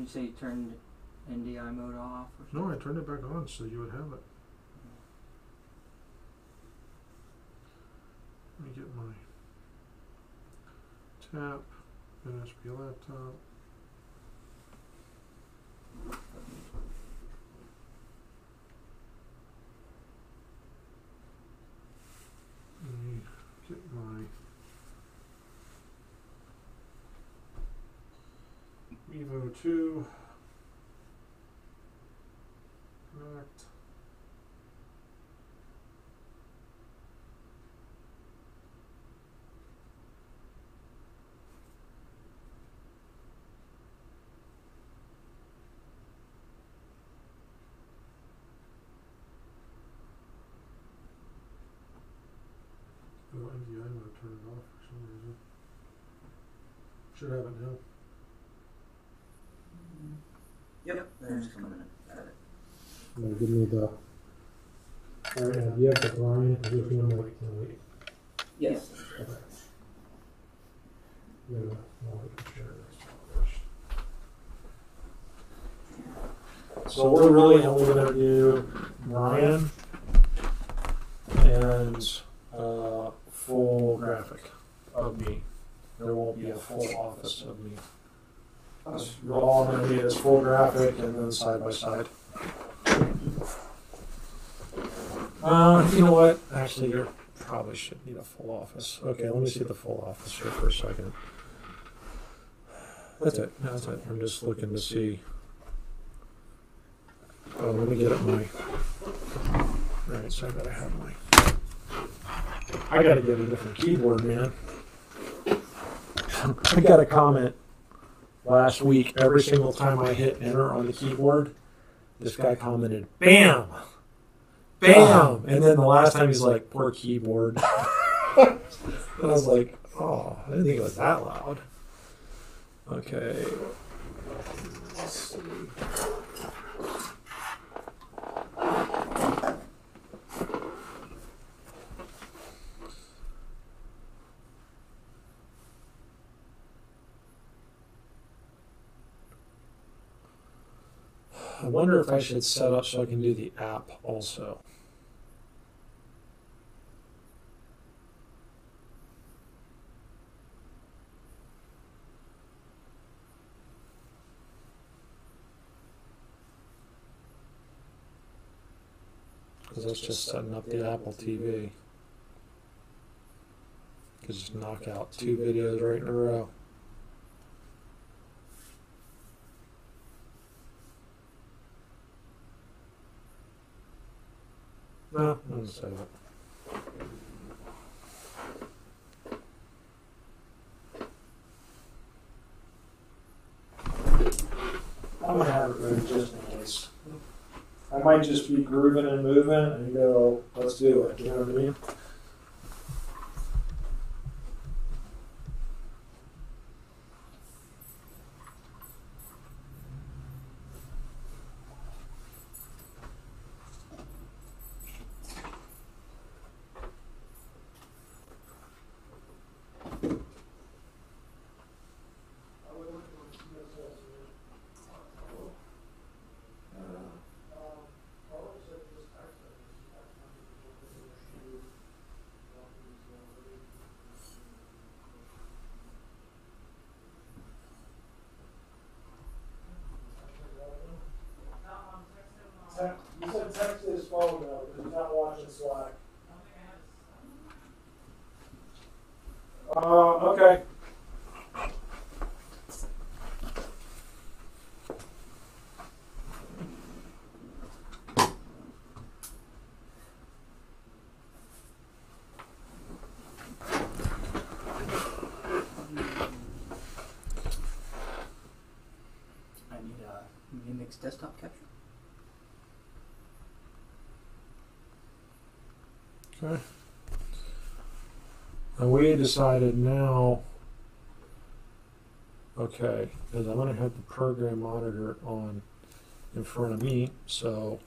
Didn't you say you turned NDI mode off or something? No, I turned it back on so you would have it. Let me get my tap, NSP laptop. Let me get my 2. Correct. Oh, NDI might have turned it off for some reason. Should have it now. Yep. There's it. No, give me the. Alright, uh, you have the wait, wait. Yes. Okay. Yeah, no, I can share this first. So we're really only gonna do Ryan and, uh, full graphic of me. There won't be a full office of me. You're all gonna be as full graphic and then side by side. Uh, you know what? Actually, you probably should need a full office. Okay, let me see the full office here for a second. That's it. That's it. I'm just looking to see. Oh, let me get up my. Right, so I gotta have my. I gotta get a different keyboard, man. I got a comment last week. Every single time I hit enter on the keyboard, this guy commented, "Bam." bam! And then the last time he's like, poor keyboard. and I was like, oh, I didn't think it was that loud. Okay. Let's see. I wonder if I should set up so I can do the app also. Because that's just setting up the Apple TV. Could just knock out two videos right in a row. No, it. I'm gonna have it ready just in case. I might just be grooving and moving and go, let's do it. You know what I mean? You said text his phone though, because he's not watching Slack. Uh, okay. I need a Desktop. Okay. And we decided now, okay, because I'm going to have the program monitor on in front of me, so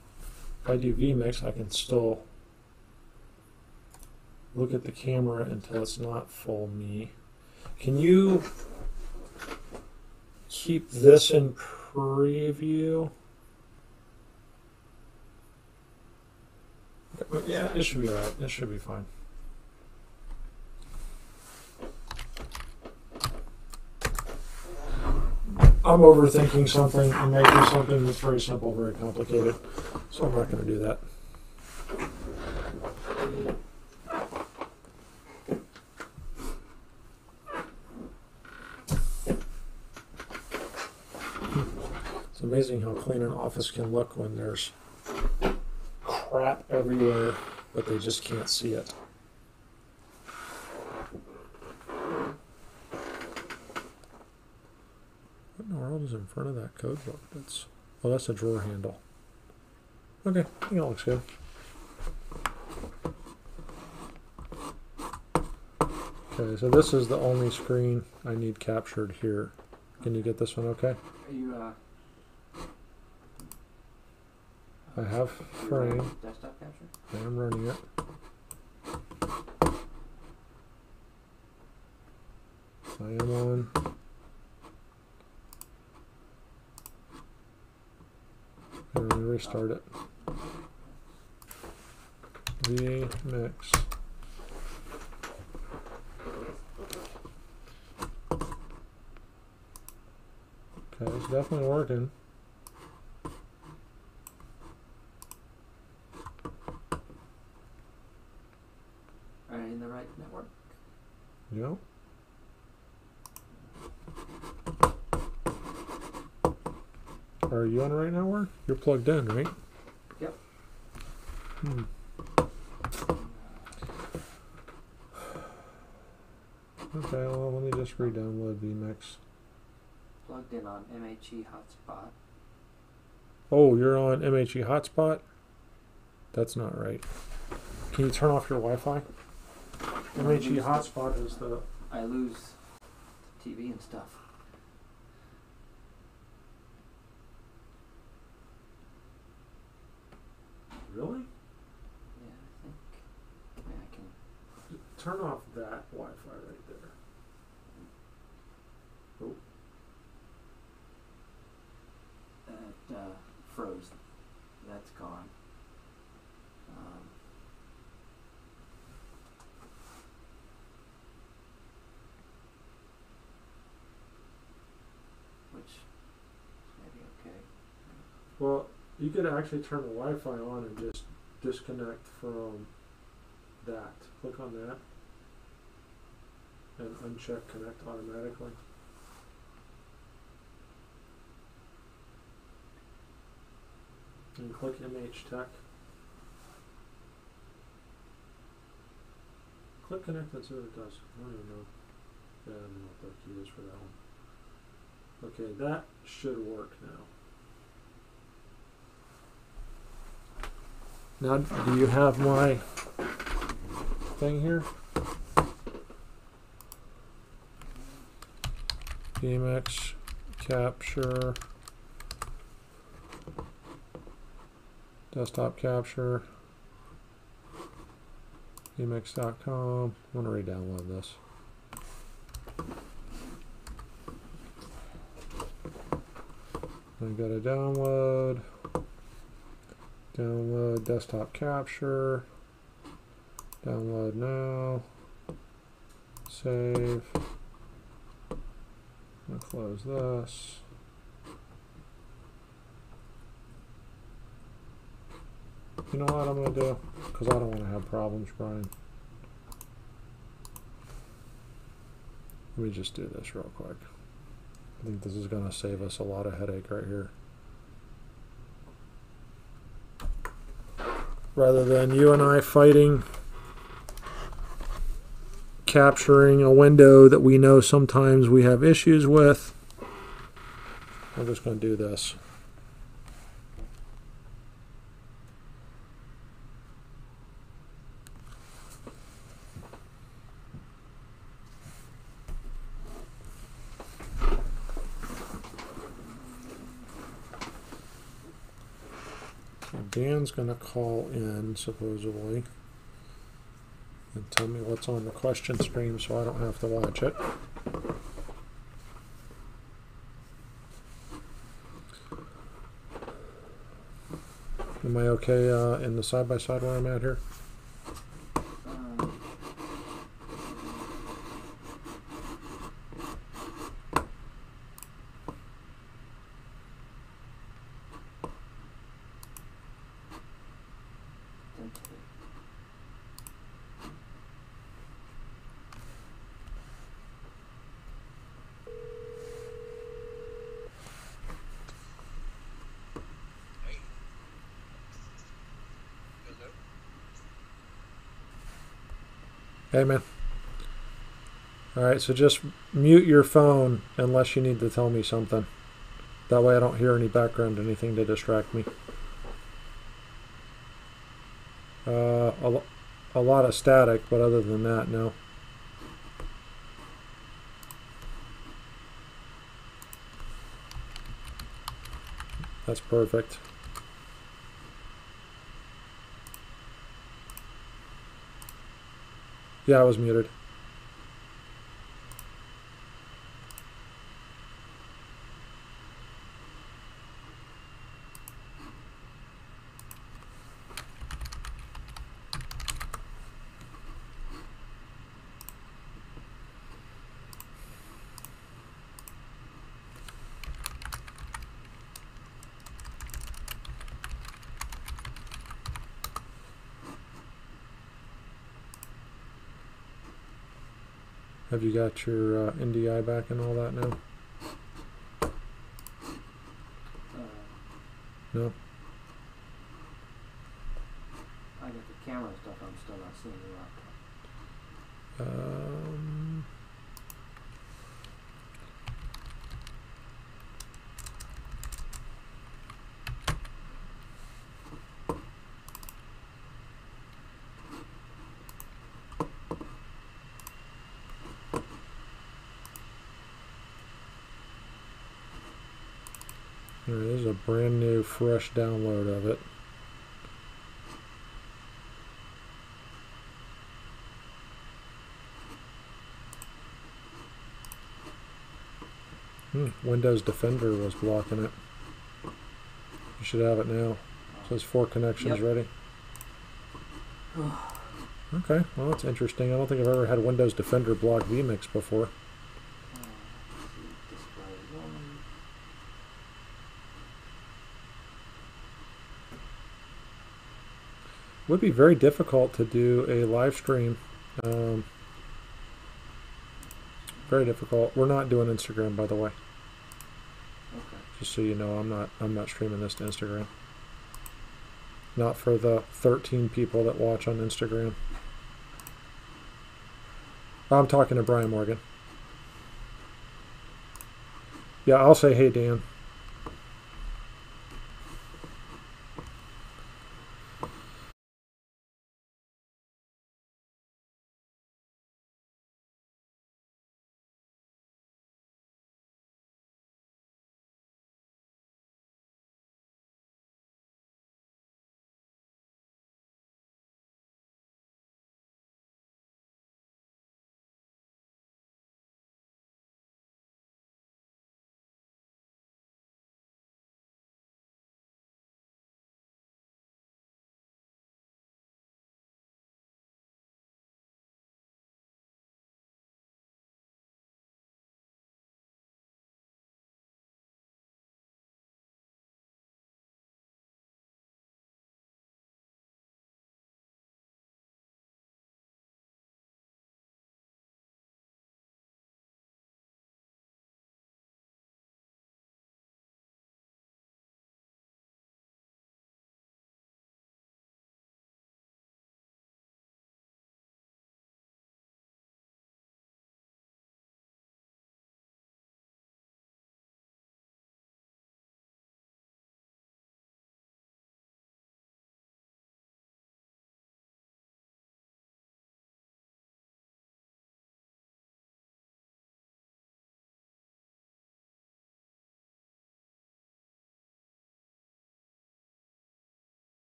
if I do vMix, I can still look at the camera until it's not full me. Can you keep this in preview. Yeah, it should be alright. It should be fine. I'm overthinking something and making something that's very simple very complicated. So I'm not going to do that. It's amazing how clean an office can look when there's crap everywhere, but they just can't see it. What in the world is in front of that code book? That's oh, that's a drawer handle. Okay, I think it looks good. Okay, so this is the only screen I need captured here. Can you get this one okay? Are you uh? I have frame. Desktop capture. I am running it. I am on. And let me restart it. V mix. Okay, it's definitely working. Are you in the right network? Are you on right network? You're plugged in, right? Yep. Hmm. Okay, well, let me just re-download vMix. Plugged in on MHE hotspot. Oh, you're on MHE hotspot? That's not right. Can you turn off your Wi-Fi? MHE hotspot is the I lose TV and stuff. really. Yeah, I think. Yeah, I can. Turn off that Wi-Fi right there. Oh it uh, froze. That's gone. Um, which is maybe okay. Well, you could actually turn the Wi-Fi on and just disconnect from that. Click on that and uncheck connect automatically. And click MH Tech. Click connect and see what it does. I don't even know. Yeah, I don't know what the key is for that one. Okay, that should work now. Now, do you have my thing here? vMix capture, desktop capture, vmix.com. I'm going to re-download this. I got to download. Download desktop capture. Download now. Save. Close this. You know what I'm gonna do? Because I don't want to have problems, Brian. Let me just do this real quick. I think this is gonna save us a lot of headache right here. Rather than you and I fighting capturing a window that we know sometimes we have issues with. I'm just going to do this. Dan's going to call in, supposedly, and tell me what's on the question stream so I don't have to watch it. Am I okay uh, in the side-by-side -side where I'm at here? So just mute your phone unless you need to tell me something. That way I don't hear any background anything to distract me. Uh, a, a lot of static, but other than that, no. That's perfect. Yeah, I was muted. Have you got your uh, NDI back and all that now? Uh, No? I got the camera stuff. I'm still not seeing the laptop. Um, there is a brand new, fresh download of it. Hmm, Windows Defender was blocking it. You should have it now. It says four connections Yep. ready. Okay, well that's interesting. I don't think I've ever had Windows Defender block vMix before. Uh, let's see, display one. Would be very difficult to do a live stream. Um, very difficult. We're not doing Instagram, by the way. Okay. Just so you know, I'm not. I'm not streaming this to Instagram. Not for the 13 people that watch on Instagram. I'm talking to Brian Morgan. Yeah, I'll say hey, Dan.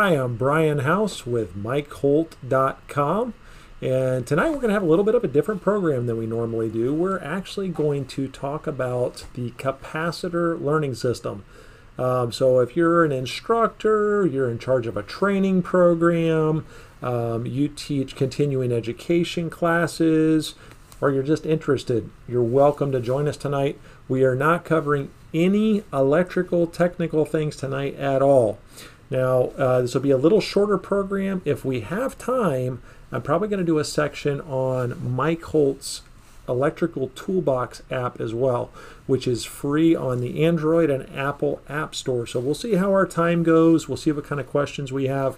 Hi, I'm Brian House with MikeHolt.com. And tonight we're going to have a little bit of a different program than we normally do. We're actually going to talk about the capacitor learning system. Um, so, if you're an instructor, you're in charge of a training program, um, you teach continuing education classes, or you're just interested, you're welcome to join us tonight. We are not covering any electrical technical things tonight at all. Now, uh, this will be a little shorter program. If we have time, I'm probably going to do a section on Mike Holt's electrical toolbox app as well, which is free on the Android and Apple App Store. So we'll see how our time goes. We'll see what kind of questions we have.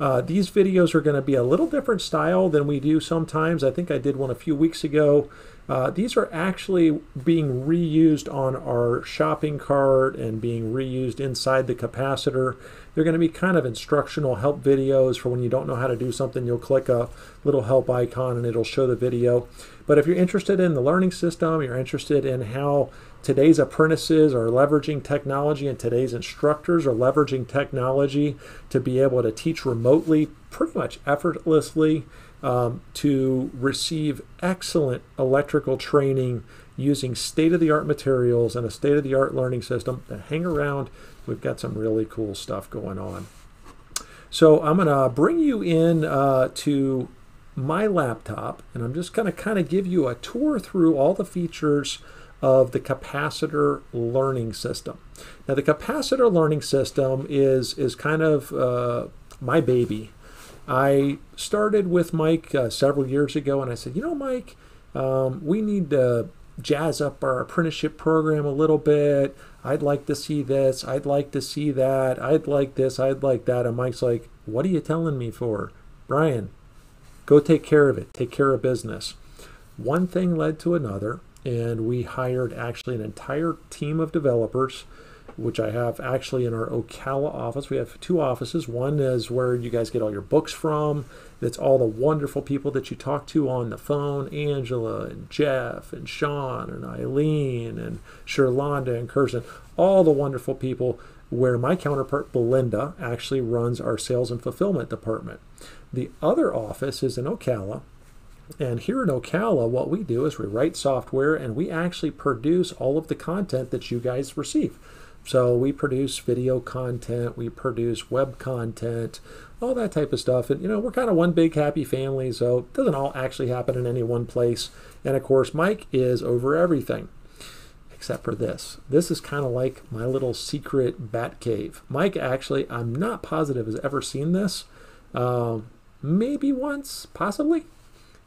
Uh, these videos are going to be a little different style than we do sometimes. I think I did one a few weeks ago. Uh, these are actually being reused on our shopping cart and being reused inside the capacitor. They're going to be kind of instructional help videos for when you don't know how to do something. You'll click a little help icon and it'll show the video. But if you're interested in the learning system, you're interested in how today's apprentices are leveraging technology and today's instructors are leveraging technology to be able to teach remotely pretty much effortlessly um, to receive excellent electrical training using state of the art materials and a state of the art learning system, then hang around. We've got some really cool stuff going on. So I'm going to bring you in uh, to my laptop and I'm just going to kind of give you a tour through all the features of the capacitor learning system. Now the capacitor learning system is is kind of uh, my baby. I started with Mike uh, several years ago, and I said, you know, Mike, um, we need to jazz up our apprenticeship program a little bit. I'd like to see this. I'd like to see that. I'd like this. I'd like that. And Mike's like, what are you telling me for? Brian, go take care of it. Take care of business. One thing led to another, and we hired actually an entire team of developers which I have actually in our Ocala office. We have two offices. One is where you guys get all your books from. It's all the wonderful people that you talk to on the phone Angela and Jeff and Sean and Eileen and Sherlonda and Kirsten. All the wonderful people where my counterpart Belinda actually runs our sales and fulfillment department. The other office is in Ocala. And here in Ocala, what we do is we write software and we actually produce all of the content that you guys receive. So we produce video content, we produce web content, all that type of stuff. And you know, we're kind of one big happy family, so it doesn't all actually happen in any one place. And of course, Mike is over everything. Except for this. This is kind of like my little secret bat cave. Mike actually, I'm not positive, has ever seen this. Um, maybe once, possibly.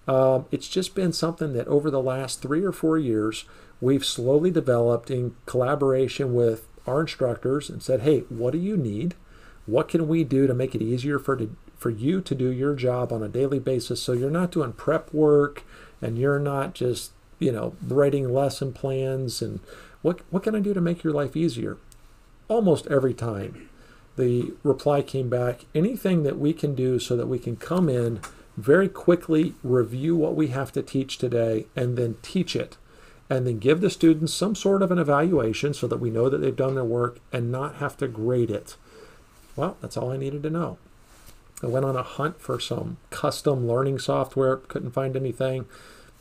Um, it's just been something that over the last three or four years, we've slowly developed in collaboration with our instructors and said, hey, what do you need? What can we do to make it easier for, to, for you to do your job on a daily basis so you're not doing prep work and you're not just, you know, writing lesson plans and what, what can I do to make your life easier? Almost every time the reply came back anything that we can do so that we can come in very quickly, review what we have to teach today, and then teach it and then give the students some sort of an evaluation so that we know that they've done their work and not have to grade it. Well, that's all I needed to know. I went on a hunt for some custom learning software, couldn't find anything.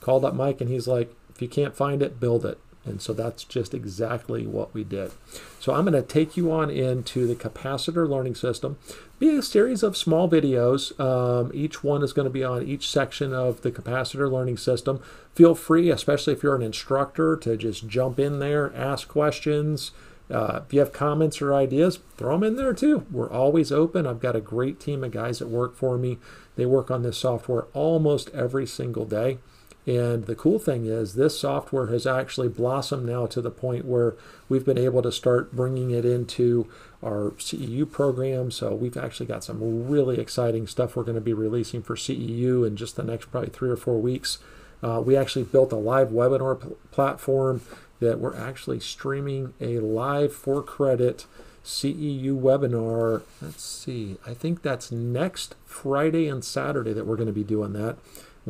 Called up Mike and he's like, if you can't find it, build it. And so that's just exactly what we did. So I'm going to take you on into the capacitor learning system. Be a series of small videos. Um, each one is going to be on each section of the capacitor learning system. Feel free, especially if you're an instructor, to just jump in there, ask questions. Uh, if you have comments or ideas, throw them in there too. We're always open. I've got a great team of guys that work for me. They work on this software almost every single day. And the cool thing is, this software has actually blossomed now to the point where we've been able to start bringing it into our CEU program. So we've actually got some really exciting stuff we're going to be releasing for CEU in just the next probably three or four weeks. Uh, we actually built a live webinar pl- platform that we're actually streaming a live for credit CEU webinar. Let's see, I think that's next Friday and Saturday that we're going to be doing that.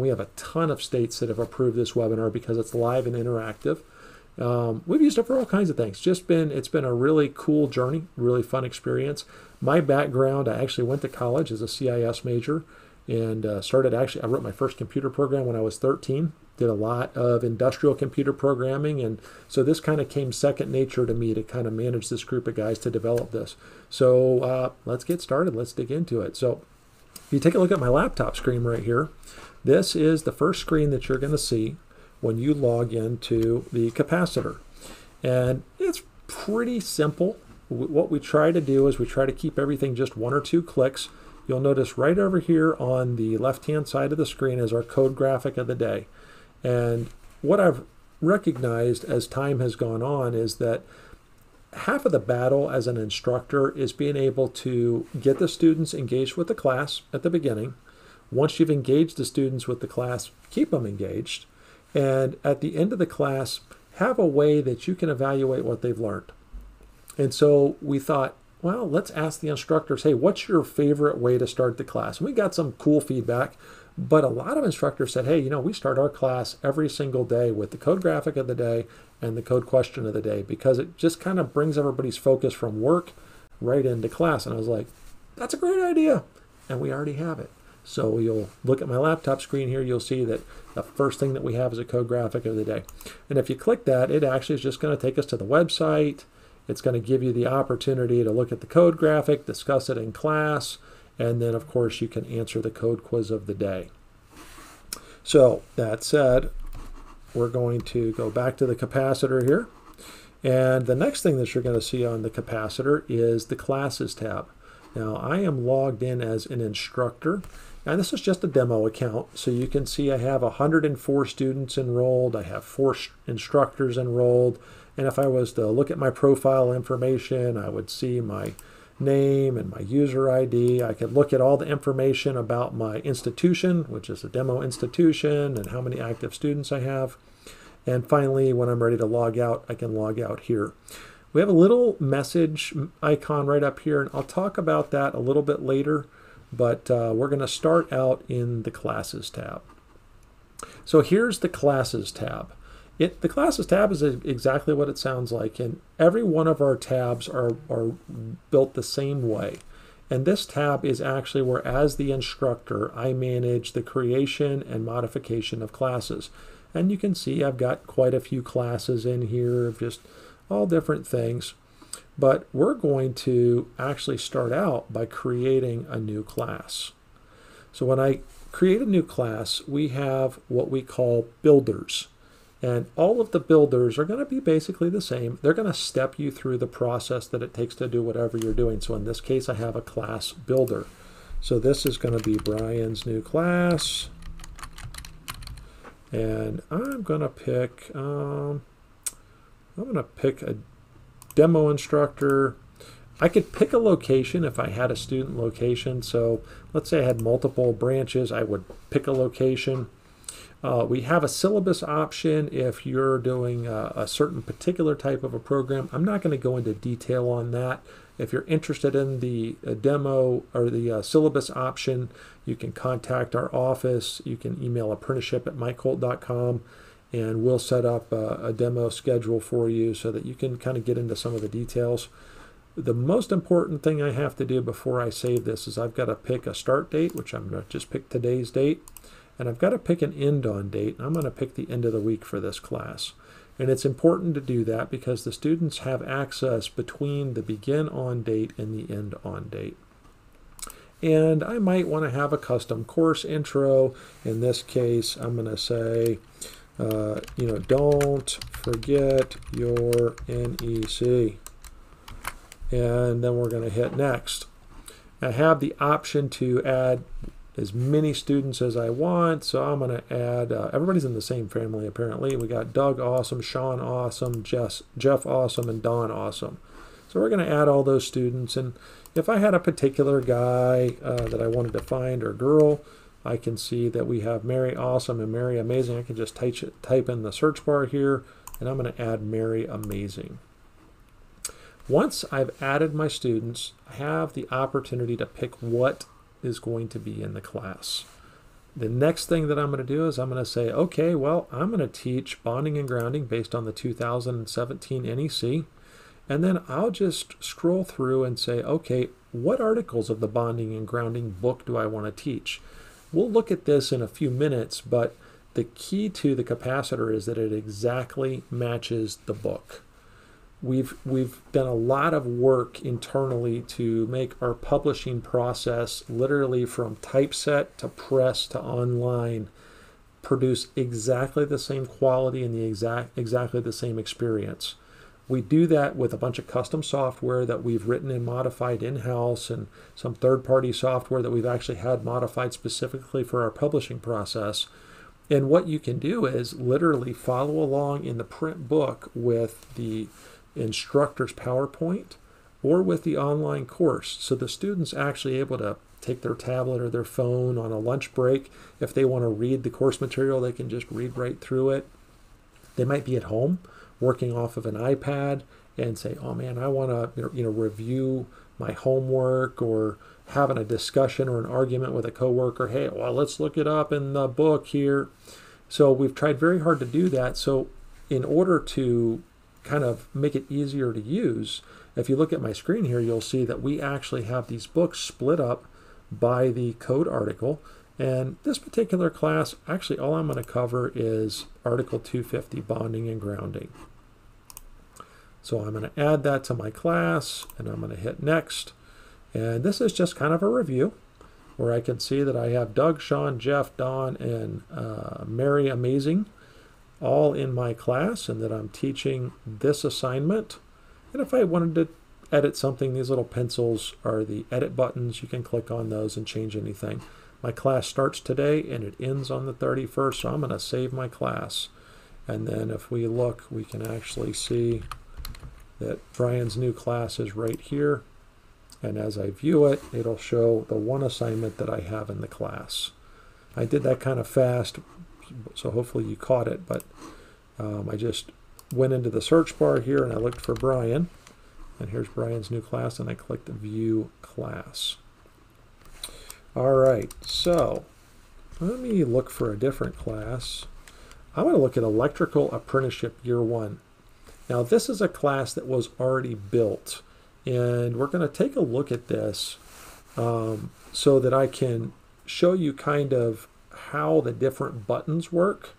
We have a ton of states that have approved this webinar because it's live and interactive. Um, we've used it for all kinds of things. Just been it's been a really cool journey, really fun experience. My background, I actually went to college as a CIS major and uh, started actually I wrote my first computer program when I was 13 did a lot of industrial computer programming and so this kind of came second nature to me to kind of manage this group of guys to develop this so uh, let's get started let's dig into it so if you take a look at my laptop screen right here this is the first screen that you're going to see when you log into the capacitor and it's pretty simple what we try to do is we try to keep everything just one or two clicks you'll notice right over here on the left hand side of the screen is our code graphic of the day. And what I've recognized as time has gone on is that half of the battle as an instructor is being able to get the students engaged with the class at the beginning. Once you've engaged the students with the class, keep them engaged. And at the end of the class, have a way that you can evaluate what they've learned. And so we thought, well, let's ask the instructors, hey, what's your favorite way to start the class? And we got some cool feedback, but a lot of instructors said, hey, you know, we start our class every single day with the code graphic of the day and the code question of the day because it just kind of brings everybody's focus from work right into class. And I was like, that's a great idea. And we already have it. So you'll look at my laptop screen here, you'll see that the first thing that we have is a code graphic of the day. And if you click that, it actually is just going to take us to the website. It's going to give you the opportunity to look at the code graphic, discuss it in class, and then, of course, you can answer the code quiz of the day. So, that said, we're going to go back to the capacitor here. And the next thing that you're going to see on the capacitor is the Classes tab. Now, I am logged in as an instructor, and this is just a demo account. So you can see I have 104 students enrolled. I have four instructors enrolled. And if I was to look at my profile information, I would see my name and my user ID. I could look at all the information about my institution, which is a demo institution, and how many active students I have. And finally, when I'm ready to log out, I can log out here. We have a little message icon right up here, and I'll talk about that a little bit later, but uh, we're going to start out in the Classes tab. So here's the Classes tab. It, the classes tab is exactly what it sounds like, and every one of our tabs are, are built the same way. And this tab is actually where, as the instructor, I manage the creation and modification of classes. And you can see I've got quite a few classes in here of just all different things. But we're going to actually start out by creating a new class. So when I create a new class, we have what we call builders. And all of the builders are going to be basically the same. They're going to step you through the process that it takes to do whatever you're doing. So in this case, I have a class builder. So this is going to be Brian's new class. And I'm going to pick, um, I'm going to pick a demo instructor. I could pick a location if I had a student location. So let's say I had multiple branches, I would pick a location. Uh, we have a syllabus option if you're doing a, a, certain particular type of a program. I'm not going to go into detail on that. If you're interested in the uh, demo or the uh, syllabus option, you can contact our office. You can email apprenticeship at mikeholt.com and we'll set up a, a demo schedule for you so that you can kind of get into some of the details. The most important thing I have to do before I save this is I've got to pick a start date, which I'm going to just pick today's date. And I've got to pick an end on date. I'm going to pick the end of the week for this class. And it's important to do that because the students have access between the begin on date and the end on date. And I might want to have a custom course intro. In this case, I'm going to say, uh, you know, don't forget your NEC. And then we're going to hit next. I have the option to add as many students as I want. So I'm going to add, uh, everybody's in the same family apparently. We got Doug Awesome, Sean Awesome, Jess, Jeff Awesome, and Don Awesome. So we're going to add all those students. And if I had a particular guy uh, that I wanted to find or girl, I can see that we have Mary Awesome and Mary Amazing. I can just type, it, type in the search bar here, and I'm going to add Mary Amazing. Once I've added my students, I have the opportunity to pick what is going to be in the class. the next thing that I'm going to do is I'm going to say, okay, well, I'm going to teach bonding and grounding based on the 2017 NEC. And then I'll just scroll through and say, okay, what articles of the bonding and grounding book do I want to teach? We'll look at this in a few minutes, but the key to the capacitor is that it exactly matches the book. We've, we've done a lot of work internally to make our publishing process, literally from typeset to press to online, produce exactly the same quality and the exact exactly the same experience. We do that with a bunch of custom software that we've written and modified in-house and some third-party software that we've actually had modified specifically for our publishing process. And what you can do is literally follow along in the print book with the instructor's PowerPoint or with the online course. So the student's actually able to take their tablet or their phone on a lunch break. If they want to read the course material, they can just read right through it. They might be at home working off of an iPad and say, "Oh man, I want to you know review my homework or having a discussion or an argument with a coworker. Hey, well, let's look it up in the book here." So we've tried very hard to do that. So in order to kind of make it easier to use, if you look at my screen here, you'll see that we actually have these books split up by the code article. And this particular class, actually all I'm going to cover is Article 250, Bonding and Grounding. So I'm going to add that to my class, and I'm going to hit Next. And this is just kind of a review where I can see that I have Doug, Sean, Jeff, Don, and uh, Mary Amazing all in my class and that I'm teaching this assignment. And if I wanted to edit something, these little pencils are the edit buttons. You can click on those and change anything. My class starts today and it ends on the 31st, so I'm going to save my class. And then if we look, we can actually see that Brian's new class is right here. And as I view it, it'll show the one assignment that I have in the class. I did that kind of fast so hopefully you caught it. But um, I just went into the search bar here and I looked for Brian. And here's Brian's new class, and I clicked View Class. All right, so let me look for a different class. I want to look at Electrical Apprenticeship Year 1. Now, this is a class that was already built, and we're going to take a look at this um, so that I can show you kind of how the different buttons work.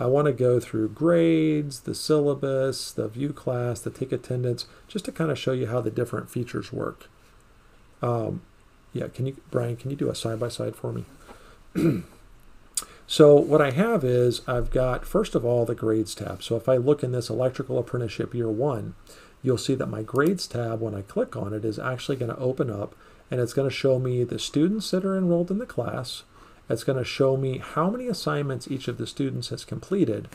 I want to go through grades, the syllabus, the view class, the take attendance, just to kind of show you how the different features work. Um, yeah, can you, Brian, can you do a side by side for me? so what I have is I've got, first of all, the grades tab. So if I look in this electrical apprenticeship year one, you'll see that my grades tab, when I click on it, is actually going to open up and it's going to show me the students that are enrolled in the class, it's going to show me how many assignments each of the students has completed,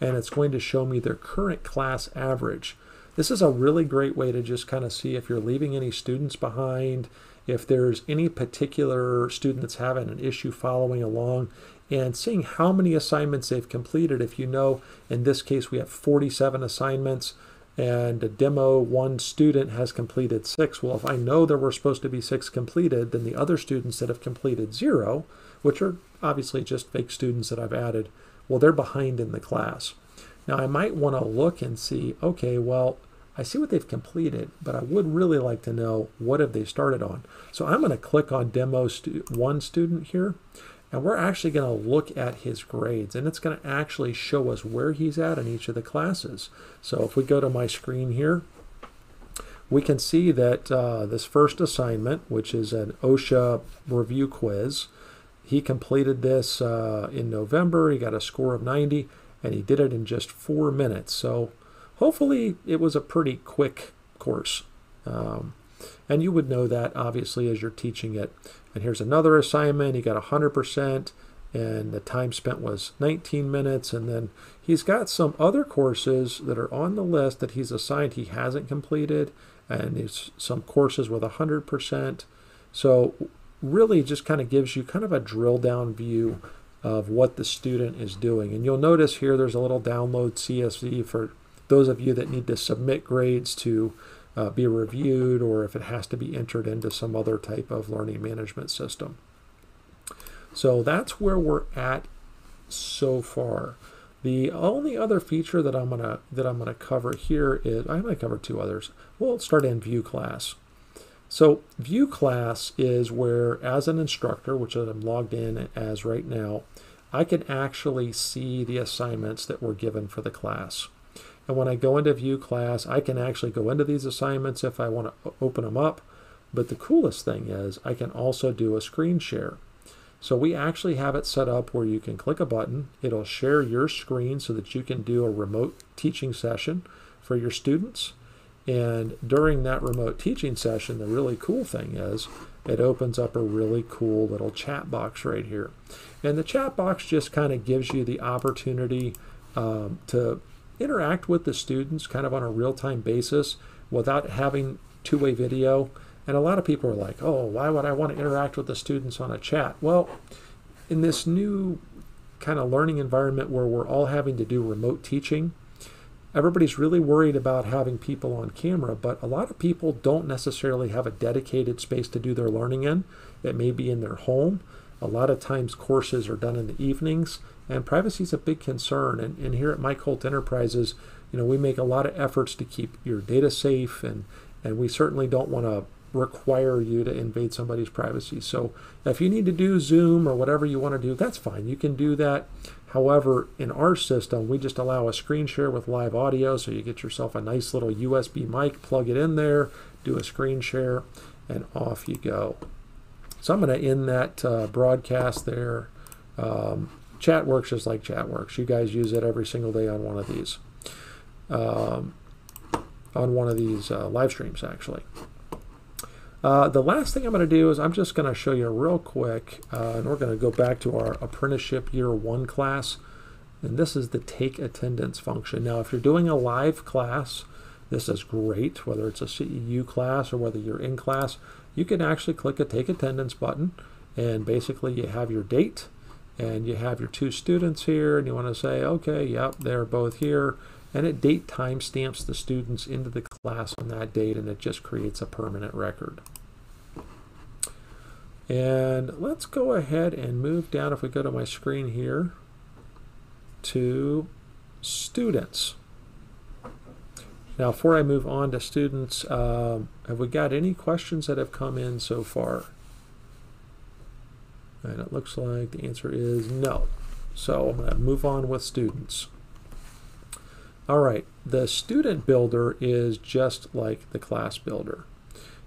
and it's going to show me their current class average. This is a really great way to just kind of see if you're leaving any students behind, if there's any particular student that's having an issue following along, and seeing how many assignments they've completed. If you know, in this case, we have 47 assignments and a demo one student has completed six. Well, if I know there were supposed to be six completed, then the other students that have completed zero which are obviously just fake students that I've added, well, they're behind in the class. Now, I might want to look and see, okay, well, I see what they've completed, but I would really like to know what have they started on. So I'm going to click on demo stu one student here, and we're actually going to look at his grades, and it's going to actually show us where he's at in each of the classes. So if we go to my screen here, we can see that uh, this first assignment, which is an OSHA review quiz, he completed this uh, in November. He got a score of 90, and he did it in just four minutes. So hopefully it was a pretty quick course. Um, and you would know that obviously as you're teaching it. And here's another assignment. He got 100%, and the time spent was 19 minutes. And then he's got some other courses that are on the list that he's assigned he hasn't completed, and there's some courses with 100%. So really just kind of gives you kind of a drill down view of what the student is doing. And you'll notice here there's a little download CSV for those of you that need to submit grades to uh, be reviewed or if it has to be entered into some other type of learning management system. So that's where we're at so far. The only other feature that I'm gonna that I'm gonna cover here is I'm gonna cover two others. We'll start in view class. So view class is where, as an instructor, which I'm logged in as right now, I can actually see the assignments that were given for the class. And when I go into view class, I can actually go into these assignments if I want to open them up. But the coolest thing is I can also do a screen share. So we actually have it set up where you can click a button. It'll share your screen so that you can do a remote teaching session for your students. And during that remote teaching session, the really cool thing is it opens up a really cool little chat box right here. And the chat box just kind of gives you the opportunity um, to interact with the students kind of on a real-time basis without having two-way video. And a lot of people are like, oh, why would I want to interact with the students on a chat? Well, in this new kind of learning environment where we're all having to do remote teaching, everybody's really worried about having people on camera, but a lot of people don't necessarily have a dedicated space to do their learning in. It may be in their home. A lot of times courses are done in the evenings, and privacy is a big concern. And, and here at Mike Holt Enterprises, you know, we make a lot of efforts to keep your data safe, and, and we certainly don't want to require you to invade somebody's privacy. So if you need to do Zoom or whatever you want to do, that's fine. You can do that. However, in our system, we just allow a screen share with live audio. So you get yourself a nice little USB mic, plug it in there, do a screen share, and off you go. So I'm going to end that uh, broadcast there. Um, chat works just like chat works. You guys use it every single day on one of these. Um, on one of these uh, live streams, actually. Uh, the last thing I'm going to do is I'm just going to show you real quick, uh, and we're going to go back to our apprenticeship year one class. And this is the take attendance function. Now, if you're doing a live class, this is great, whether it's a CEU class or whether you're in class you can actually click a take attendance button and basically you have your date and you have your two students here and you want to say okay yep they're both here and it date time stamps the students into the class on that date and it just creates a permanent record and let's go ahead and move down if we go to my screen here to students now, before I move on to students, um, have we got any questions that have come in so far? And it looks like the answer is no. So I'm going to move on with students. All right, the student builder is just like the class builder.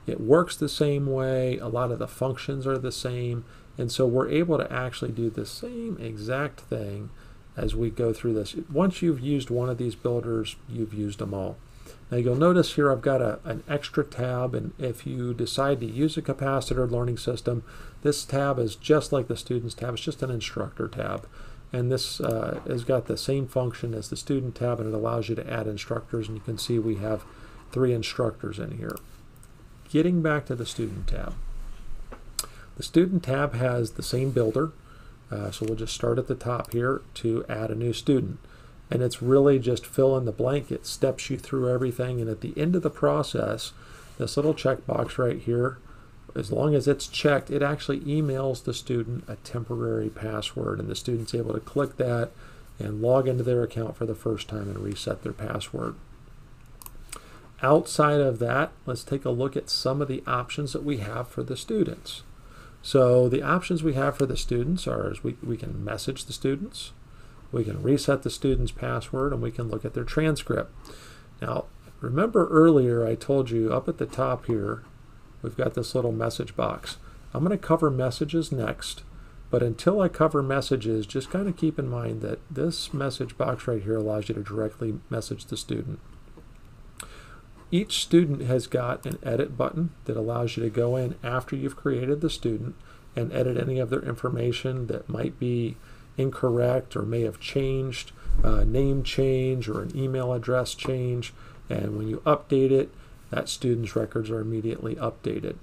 It works the same way, a lot of the functions are the same, and so we're able to actually do the same exact thing as we go through this. Once you've used one of these builders, you've used them all. Now you'll notice here I've got a, an extra tab and if you decide to use a capacitor learning system, this tab is just like the students tab, it's just an instructor tab. And this uh, has got the same function as the student tab and it allows you to add instructors and you can see we have three instructors in here. Getting back to the student tab. The student tab has the same builder, uh, so we'll just start at the top here to add a new student and it's really just fill in the blank. It steps you through everything, and at the end of the process, this little checkbox right here, as long as it's checked, it actually emails the student a temporary password, and the student's able to click that and log into their account for the first time and reset their password. Outside of that, let's take a look at some of the options that we have for the students. So the options we have for the students are we, we can message the students, we can reset the student's password and we can look at their transcript. Now, remember earlier I told you up at the top here, we've got this little message box. I'm going to cover messages next, but until I cover messages, just kind of keep in mind that this message box right here allows you to directly message the student. Each student has got an edit button that allows you to go in after you've created the student and edit any of their information that might be incorrect or may have changed, uh, name change or an email address change. And when you update it, that student's records are immediately updated.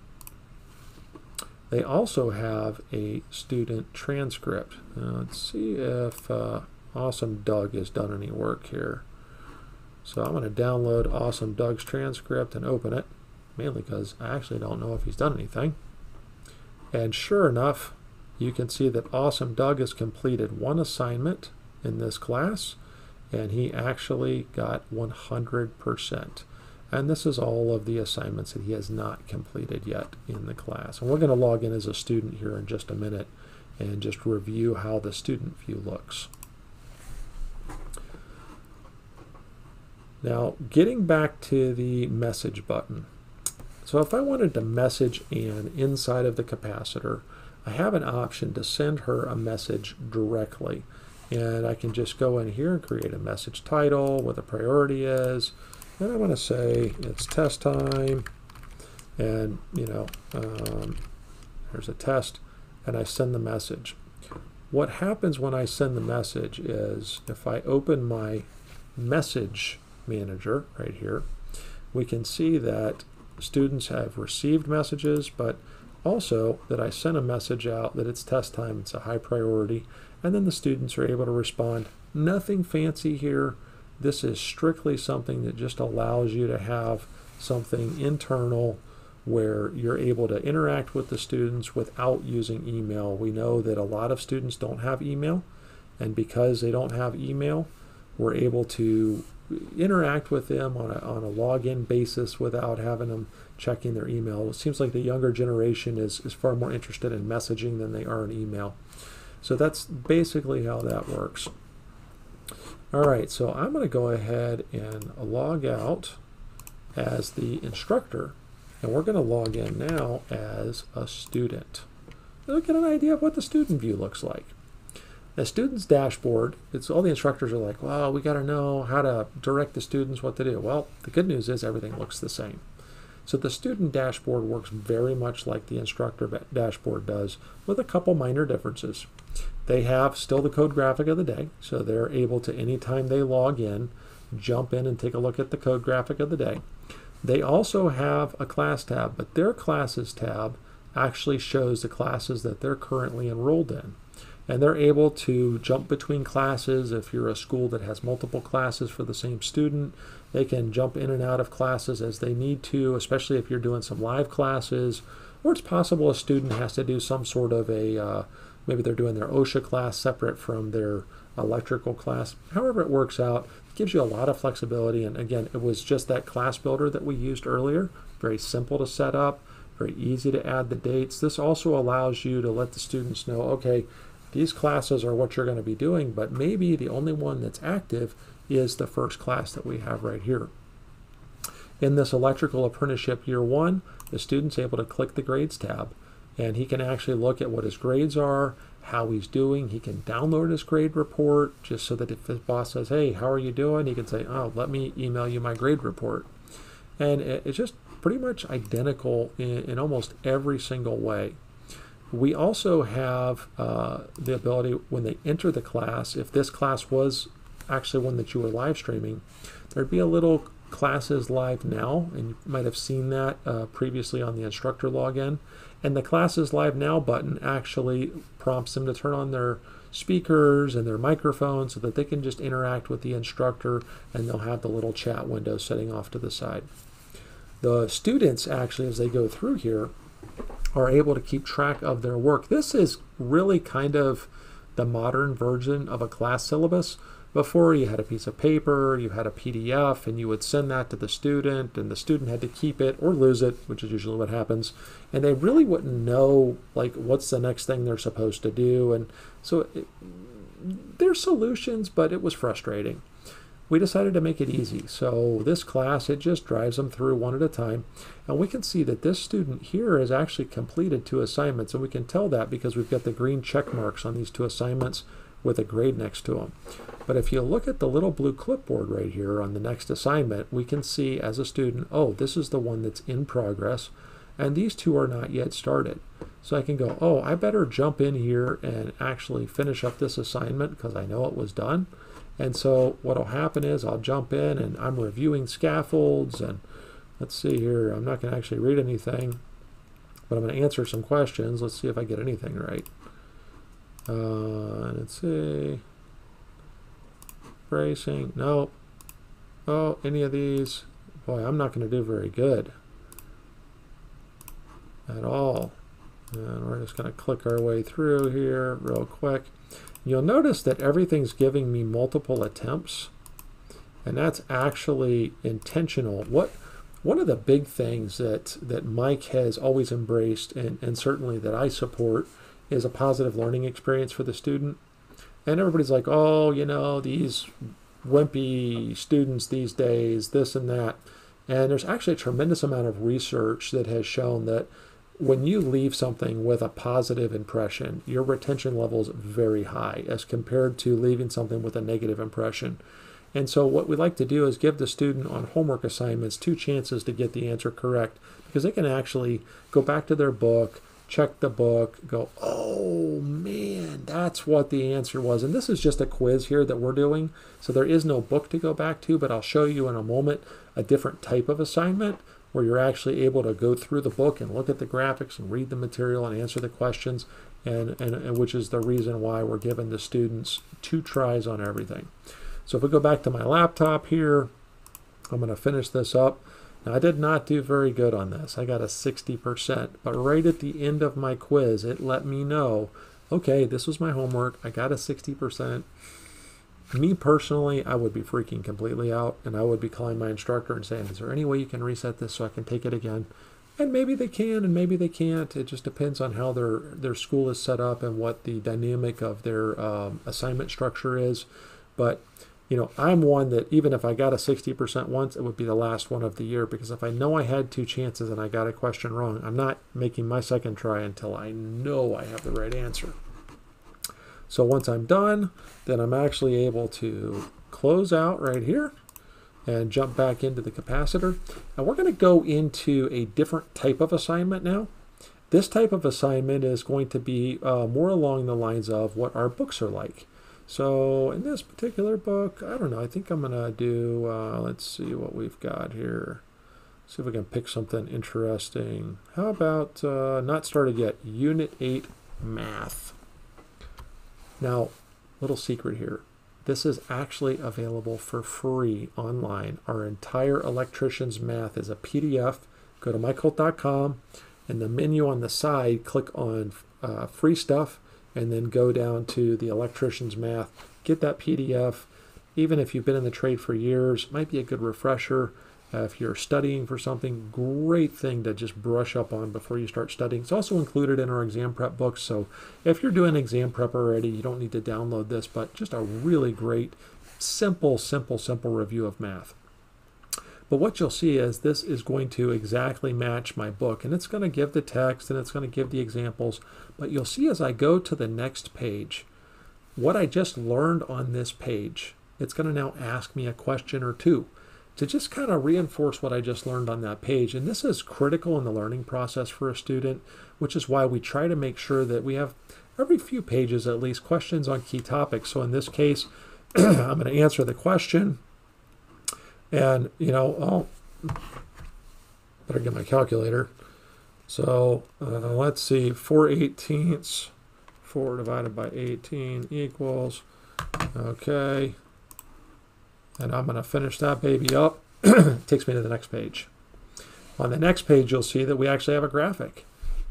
They also have a student transcript. Uh, let's see if uh, Awesome Doug has done any work here. So I'm going to download Awesome Doug's transcript and open it, mainly because I actually don't know if he's done anything. And sure enough, you can see that Awesome Doug has completed one assignment in this class and he actually got 100%. And this is all of the assignments that he has not completed yet in the class. And we're going to log in as a student here in just a minute and just review how the student view looks. Now, getting back to the message button. So if I wanted to message Anne inside of the capacitor, I have an option to send her a message directly. And I can just go in here and create a message title, what the priority is. And I want to say it's test time. And, you know, um, there's a test. And I send the message. What happens when I send the message is if I open my message manager right here, we can see that students have received messages, but also that I sent a message out that it's test time, it's a high priority, and then the students are able to respond. Nothing fancy here. This is strictly something that just allows you to have something internal where you're able to interact with the students without using email. We know that a lot of students don't have email, and because they don't have email, we're able to interact with them on a, on a login basis without having them checking their email. It seems like the younger generation is, is far more interested in messaging than they are in email. So that's basically how that works. All right, so I'm going to go ahead and log out as the instructor, and we're going to log in now as a student. Now get an idea of what the student view looks like. The student's dashboard, it's all the instructors are like, well, we got to know how to direct the students what to do. Well, the good news is everything looks the same. So the student dashboard works very much like the instructor dashboard does with a couple minor differences. They have still the code graphic of the day, so they're able to, anytime they log in, jump in and take a look at the code graphic of the day. They also have a class tab, but their classes tab actually shows the classes that they're currently enrolled in. And they're able to jump between classes if you're a school that has multiple classes for the same student. They can jump in and out of classes as they need to, especially if you're doing some live classes, or it's possible a student has to do some sort of a uh, Maybe they're doing their OSHA class separate from their electrical class. However it works out, it gives you a lot of flexibility. And again, it was just that class builder that we used earlier. Very simple to set up, very easy to add the dates. This also allows you to let the students know, okay, these classes are what you're going to be doing, but maybe the only one that's active is the first class that we have right here. In this electrical apprenticeship year one, the student's able to click the grades tab and he can actually look at what his grades are, how he's doing. He can download his grade report just so that if his boss says, "Hey, how are you doing?" he can say, "Oh, let me email you my grade report." And it's just pretty much identical in, in almost every single way. We also have uh, the ability when they enter the class, if this class was actually one that you were live streaming, there'd be a little classes live now, and you might have seen that uh, previously on the instructor login. And the Classes Live Now button actually prompts them to turn on their speakers and their microphones so that they can just interact with the instructor and they'll have the little chat window setting off to the side. The students actually, as they go through here, are able to keep track of their work. This is really kind of the modern version of a class syllabus before you had a piece of paper, you had a PDF, and you would send that to the student, and the student had to keep it or lose it, which is usually what happens. And they really wouldn't know like what's the next thing they're supposed to do, and so there's solutions, but it was frustrating. We decided to make it easy. So this class, it just drives them through one at a time. And we can see that this student here has actually completed two assignments. And we can tell that because we've got the green check marks on these two assignments with a grade next to them. But if you look at the little blue clipboard right here on the next assignment, we can see as a student, oh, this is the one that's in progress, and these two are not yet started. So I can go, oh, I better jump in here and actually finish up this assignment because I know it was done. And so what will happen is I'll jump in and I'm reviewing scaffolds and let's see here, I'm not going to actually read anything, but I'm going to answer some questions. Let's see if I get anything right. Uh, let's see. Bracing. No. Oh, any of these. Boy, I'm not going to do very good. At all. And we're just going to click our way through here real quick. You'll notice that everything's giving me multiple attempts, and that's actually intentional. What one of the big things that, that Mike has always embraced, and, and certainly that I support, is a positive learning experience for the student. And everybody's like, oh, you know, these wimpy students these days, this and that. And there's actually a tremendous amount of research that has shown that when you leave something with a positive impression, your retention level is very high as compared to leaving something with a negative impression. And so, what we like to do is give the student on homework assignments two chances to get the answer correct because they can actually go back to their book, check the book, go, oh man, that's what the answer was. And this is just a quiz here that we're doing. So, there is no book to go back to, but I'll show you in a moment a different type of assignment where you're actually able to go through the book and look at the graphics and read the material and answer the questions, and, and, and which is the reason why we're giving the students two tries on everything. So if we go back to my laptop here, I'm going to finish this up. Now, I did not do very good on this. I got a 60%, but right at the end of my quiz, it let me know, okay, this was my homework. I got a 60% me personally, I would be freaking completely out and I would be calling my instructor and saying, Is there any way you can reset this so I can take it again? And maybe they can and maybe they can't. It just depends on how their, their school is set up and what the dynamic of their um, assignment structure is. But, you know, I'm one that even if I got a 60% once, it would be the last one of the year because if I know I had two chances and I got a question wrong, I'm not making my second try until I know I have the right answer. So once I'm done, then I'm actually able to close out right here and jump back into the capacitor. And we're going to go into a different type of assignment now. This type of assignment is going to be uh, more along the lines of what our books are like. So in this particular book, I don't know, I think I'm going to do, uh, let's see what we've got here. See if we can pick something interesting. How about, uh, not started yet, Unit 8 Math. Now, little secret here. This is actually available for free online. Our entire electrician's math is a PDF. Go to mikeholt.com. and the menu on the side, click on uh, free stuff and then go down to the electrician's math. Get that PDF. Even if you've been in the trade for years, might be a good refresher. Uh, if you're studying for something, great thing to just brush up on before you start studying. It's also included in our exam prep books. So if you're doing exam prep already, you don't need to download this, but just a really great, simple, simple, simple review of math. But what you'll see is this is going to exactly match my book, and it's going to give the text and it's going to give the examples. But you'll see as I go to the next page, what I just learned on this page, it's going to now ask me a question or two to just kind of reinforce what I just learned on that page. And this is critical in the learning process for a student, which is why we try to make sure that we have every few pages at least questions on key topics. So in this case, I'm going to answer the question. And, you know, I'll better get my calculator. So uh, let's see, 4 eighteenths, 4 divided by 18 equals, okay, and I'm going to finish that baby up. takes me to the next page. On the next page, you'll see that we actually have a graphic.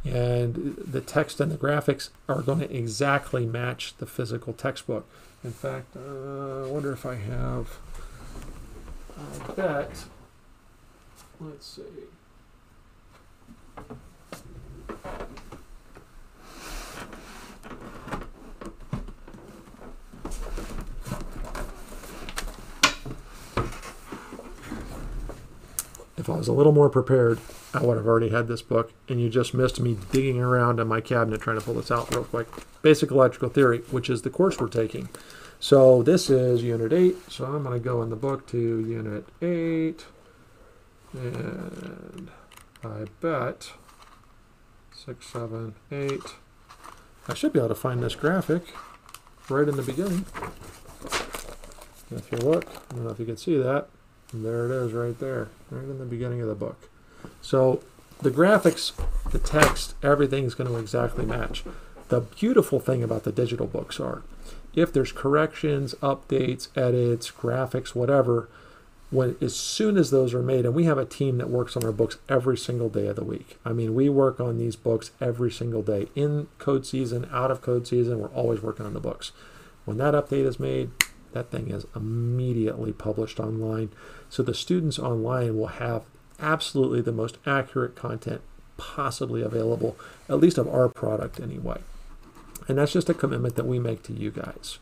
And the text and the graphics are going to exactly match the physical textbook. In fact, uh, I wonder if I have, I bet, let's see. if I was a little more prepared, I would have already had this book, and you just missed me digging around in my cabinet trying to pull this out real quick. Basic Electrical Theory, which is the course we're taking. So this is Unit 8, so I'm going to go in the book to Unit 8, and I bet 6, 7, 8. I should be able to find this graphic right in the beginning. If you look, I don't know if you can see that. There it is right there, right in the beginning of the book. So the graphics, the text, everything's going to exactly match. The beautiful thing about the digital books are if there's corrections, updates, edits, graphics, whatever, when as soon as those are made, and we have a team that works on our books every single day of the week. I mean, we work on these books every single day in code season, out of code season. We're always working on the books. When that update is made, that thing is immediately published online. So the students online will have absolutely the most accurate content possibly available, at least of our product anyway. And that's just a commitment that we make to you guys.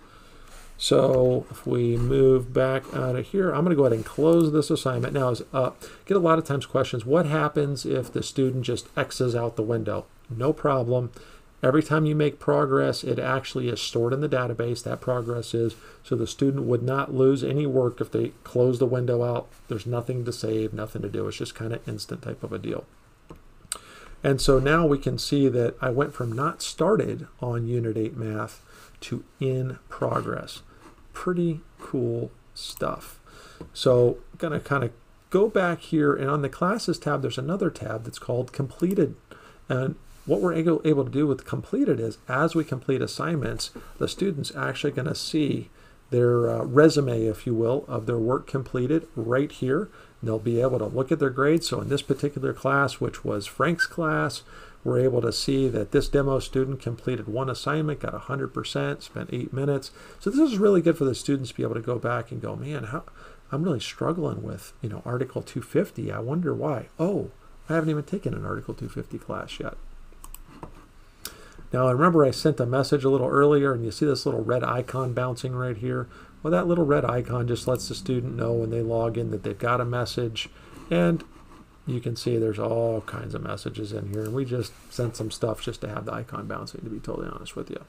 So if we move back out of here, I'm going to go ahead and close this assignment. Now, is uh, get a lot of times questions, what happens if the student just X's out the window? No problem. Every time you make progress, it actually is stored in the database, that progress is, so the student would not lose any work if they close the window out. There's nothing to save, nothing to do. It's just kind of instant type of a deal. And so now we can see that I went from not started on Unit 8 Math to in progress. Pretty cool stuff. So I'm going to kind of go back here and on the classes tab, there's another tab that's called completed. And what we're able, able to do with completed is as we complete assignments, the student's actually going to see their uh, resume, if you will, of their work completed right here. They'll be able to look at their grades. So in this particular class, which was Frank's class, we're able to see that this demo student completed one assignment, got 100%, spent eight minutes. So this is really good for the students to be able to go back and go, man, how, I'm really struggling with, you know, Article 250. I wonder why. Oh, I haven't even taken an Article 250 class yet. Now, I remember I sent a message a little earlier, and you see this little red icon bouncing right here. Well, that little red icon just lets the student know when they log in that they've got a message. And you can see there's all kinds of messages in here. And we just sent some stuff just to have the icon bouncing, to be totally honest with you.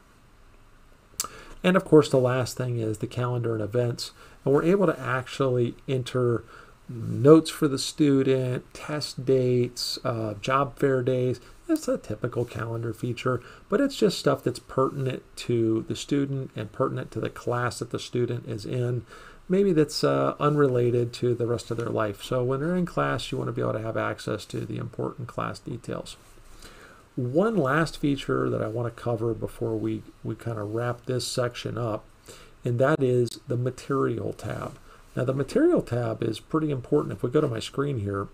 And of course, the last thing is the calendar and events. And we're able to actually enter notes for the student, test dates, uh, job fair days. It's a typical calendar feature, but it's just stuff that's pertinent to the student and pertinent to the class that the student is in maybe that's uh, unrelated to the rest of their life. So when they're in class, you want to be able to have access to the important class details. One last feature that I want to cover before we, we kind of wrap this section up, and that is the Material tab. Now the Material tab is pretty important. If we go to my screen here,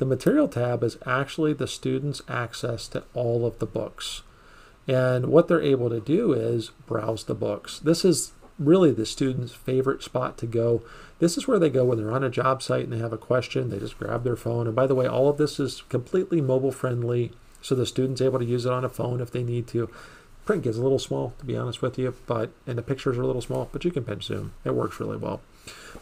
the Material tab is actually the student's access to all of the books. And what they're able to do is browse the books. This is really the student's favorite spot to go. This is where they go when they're on a job site and they have a question. They just grab their phone. And by the way, all of this is completely mobile friendly, so the student's able to use it on a phone if they need to. Print gets a little small, to be honest with you, but and the pictures are a little small, but you can pinch zoom. It works really well.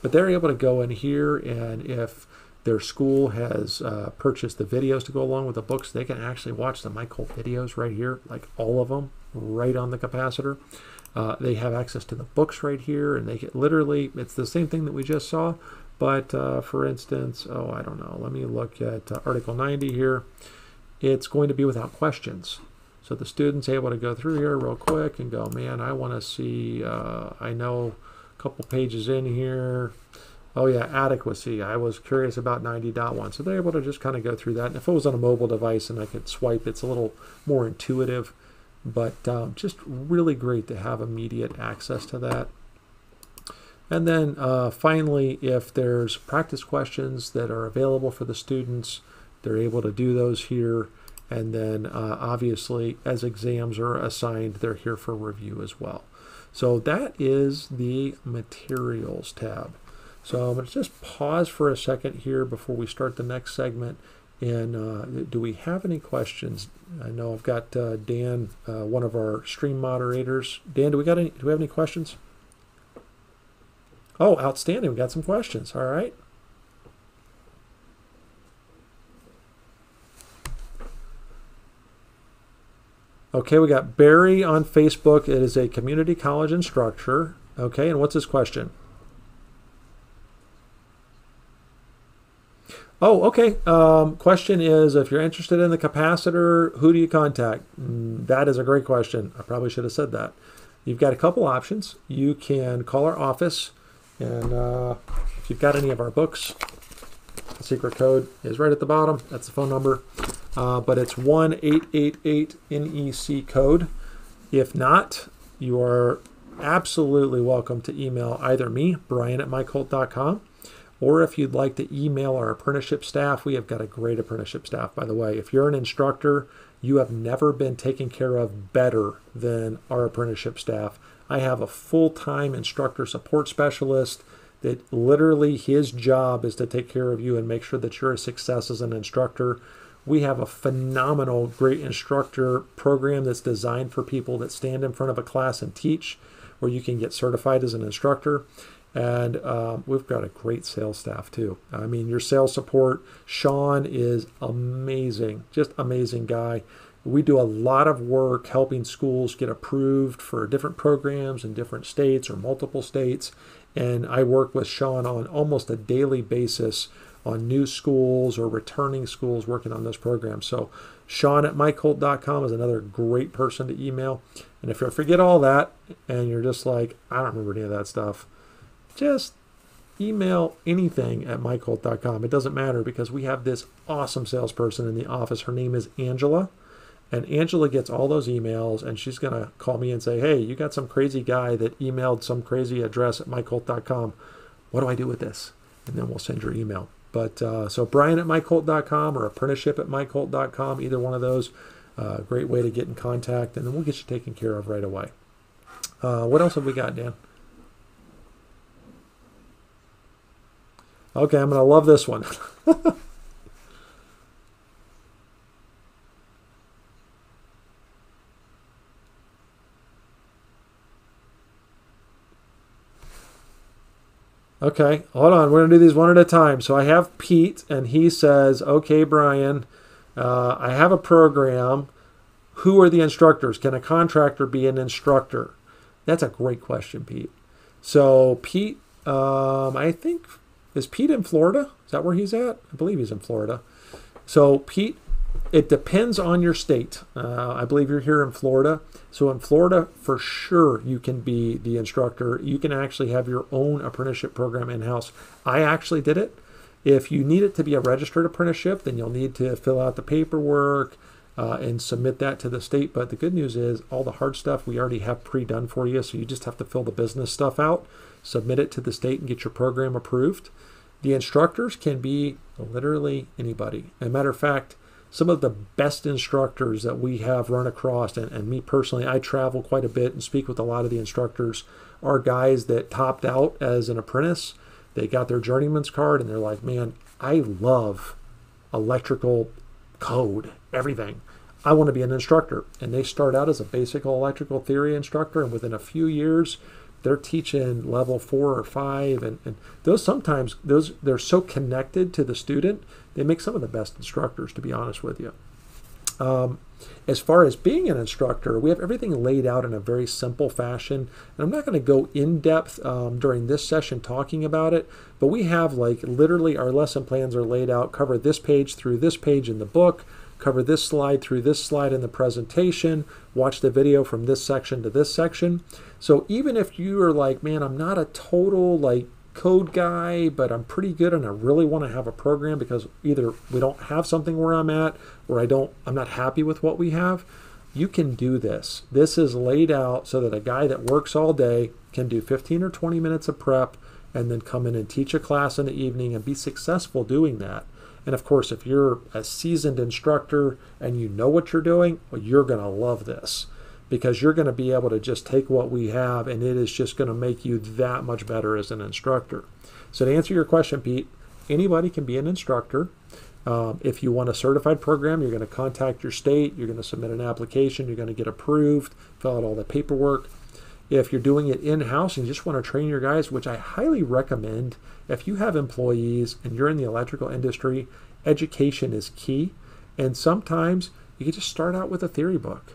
But they're able to go in here, and if their school has uh, purchased the videos to go along with the books, they can actually watch the Holt videos right here, like all of them, right on the capacitor. Uh, they have access to the books right here, and they get literally, it's the same thing that we just saw. But uh, for instance, oh, I don't know, let me look at uh, Article 90 here. It's going to be without questions. So the student's able to go through here real quick and go, man, I want to see, uh, I know a couple pages in here. Oh yeah, adequacy. I was curious about 90.1. So they're able to just kind of go through that. And if it was on a mobile device and I could swipe, it's a little more intuitive. But um, just really great to have immediate access to that. And then uh, finally, if there's practice questions that are available for the students, they're able to do those here. And then uh, obviously, as exams are assigned, they're here for review as well. So that is the materials tab. So I'm going to just pause for a second here before we start the next segment and uh, do we have any questions? I know I've got uh, Dan, uh, one of our stream moderators. Dan, do we got any? Do we have any questions? Oh, outstanding! We got some questions. All right. Okay, we got Barry on Facebook. It is a community college instructor. Okay, and what's his question? Oh, okay. Um, question is if you're interested in the capacitor, who do you contact? Mm, that is a great question. I probably should have said that. You've got a couple options. You can call our office, and uh, if you've got any of our books, the secret code is right at the bottom. That's the phone number. Uh, but it's 1 888 NEC code. If not, you are absolutely welcome to email either me, Brian at mikeholt.com, or if you'd like to email our apprenticeship staff, we have got a great apprenticeship staff, by the way. If you're an instructor, you have never been taken care of better than our apprenticeship staff. I have a full time instructor support specialist that literally his job is to take care of you and make sure that you're a success as an instructor. We have a phenomenal, great instructor program that's designed for people that stand in front of a class and teach, where you can get certified as an instructor. And uh, we've got a great sales staff too. I mean, your sales support, Sean is amazing, just amazing guy. We do a lot of work helping schools get approved for different programs in different states or multiple states. And I work with Sean on almost a daily basis on new schools or returning schools working on those programs. So, Sean at mikeholt.com is another great person to email. And if you forget all that and you're just like, I don't remember any of that stuff, just email anything at mikeholt.com. It doesn't matter because we have this awesome salesperson in the office. Her name is Angela. And Angela gets all those emails and she's going to call me and say, Hey, you got some crazy guy that emailed some crazy address at mikeholt.com. What do I do with this? And then we'll send your email. But uh, so Brian at mikeholt.com or apprenticeship at mikeholt.com, either one of those, uh, great way to get in contact, and then we'll get you taken care of right away. Uh, what else have we got, Dan? Okay, I'm going to love this one. Okay, hold on. We're going to do these one at a time. So I have Pete, and he says, Okay, Brian, uh, I have a program. Who are the instructors? Can a contractor be an instructor? That's a great question, Pete. So, Pete, um, I think, is Pete in Florida? Is that where he's at? I believe he's in Florida. So, Pete, it depends on your state. Uh, I believe you're here in Florida. So in Florida, for sure, you can be the instructor. You can actually have your own apprenticeship program in house. I actually did it. If you need it to be a registered apprenticeship, then you'll need to fill out the paperwork uh, and submit that to the state. But the good news is, all the hard stuff we already have pre done for you. So you just have to fill the business stuff out, submit it to the state, and get your program approved. The instructors can be literally anybody. As a matter of fact, some of the best instructors that we have run across, and, and, me personally, I travel quite a bit and speak with a lot of the instructors, are guys that topped out as an apprentice. They got their journeyman's card and they're like, man, I love electrical code, everything. I want to be an instructor. And they start out as a basic electrical theory instructor, and within a few years, they're teaching level four or five and, and those sometimes those they're so connected to the student they make some of the best instructors, to be honest with you. Um, as far as being an instructor, we have everything laid out in a very simple fashion. And I'm not going to go in depth um, during this session talking about it, but we have like literally our lesson plans are laid out, cover this page through this page in the book, cover this slide through this slide in the presentation, watch the video from this section to this section. So even if you are like, man, I'm not a total like code guy, but I'm pretty good and I really want to have a program because either we don't have something where I'm at or I don't I'm not happy with what we have. You can do this. This is laid out so that a guy that works all day can do 15 or 20 minutes of prep and then come in and teach a class in the evening and be successful doing that. And of course, if you're a seasoned instructor and you know what you're doing, well, you're going to love this because you're going to be able to just take what we have and it is just going to make you that much better as an instructor. So, to answer your question, Pete, anybody can be an instructor. Um, if you want a certified program, you're going to contact your state, you're going to submit an application, you're going to get approved, fill out all the paperwork. If you're doing it in house and you just want to train your guys, which I highly recommend, if you have employees and you're in the electrical industry, education is key. And sometimes you can just start out with a theory book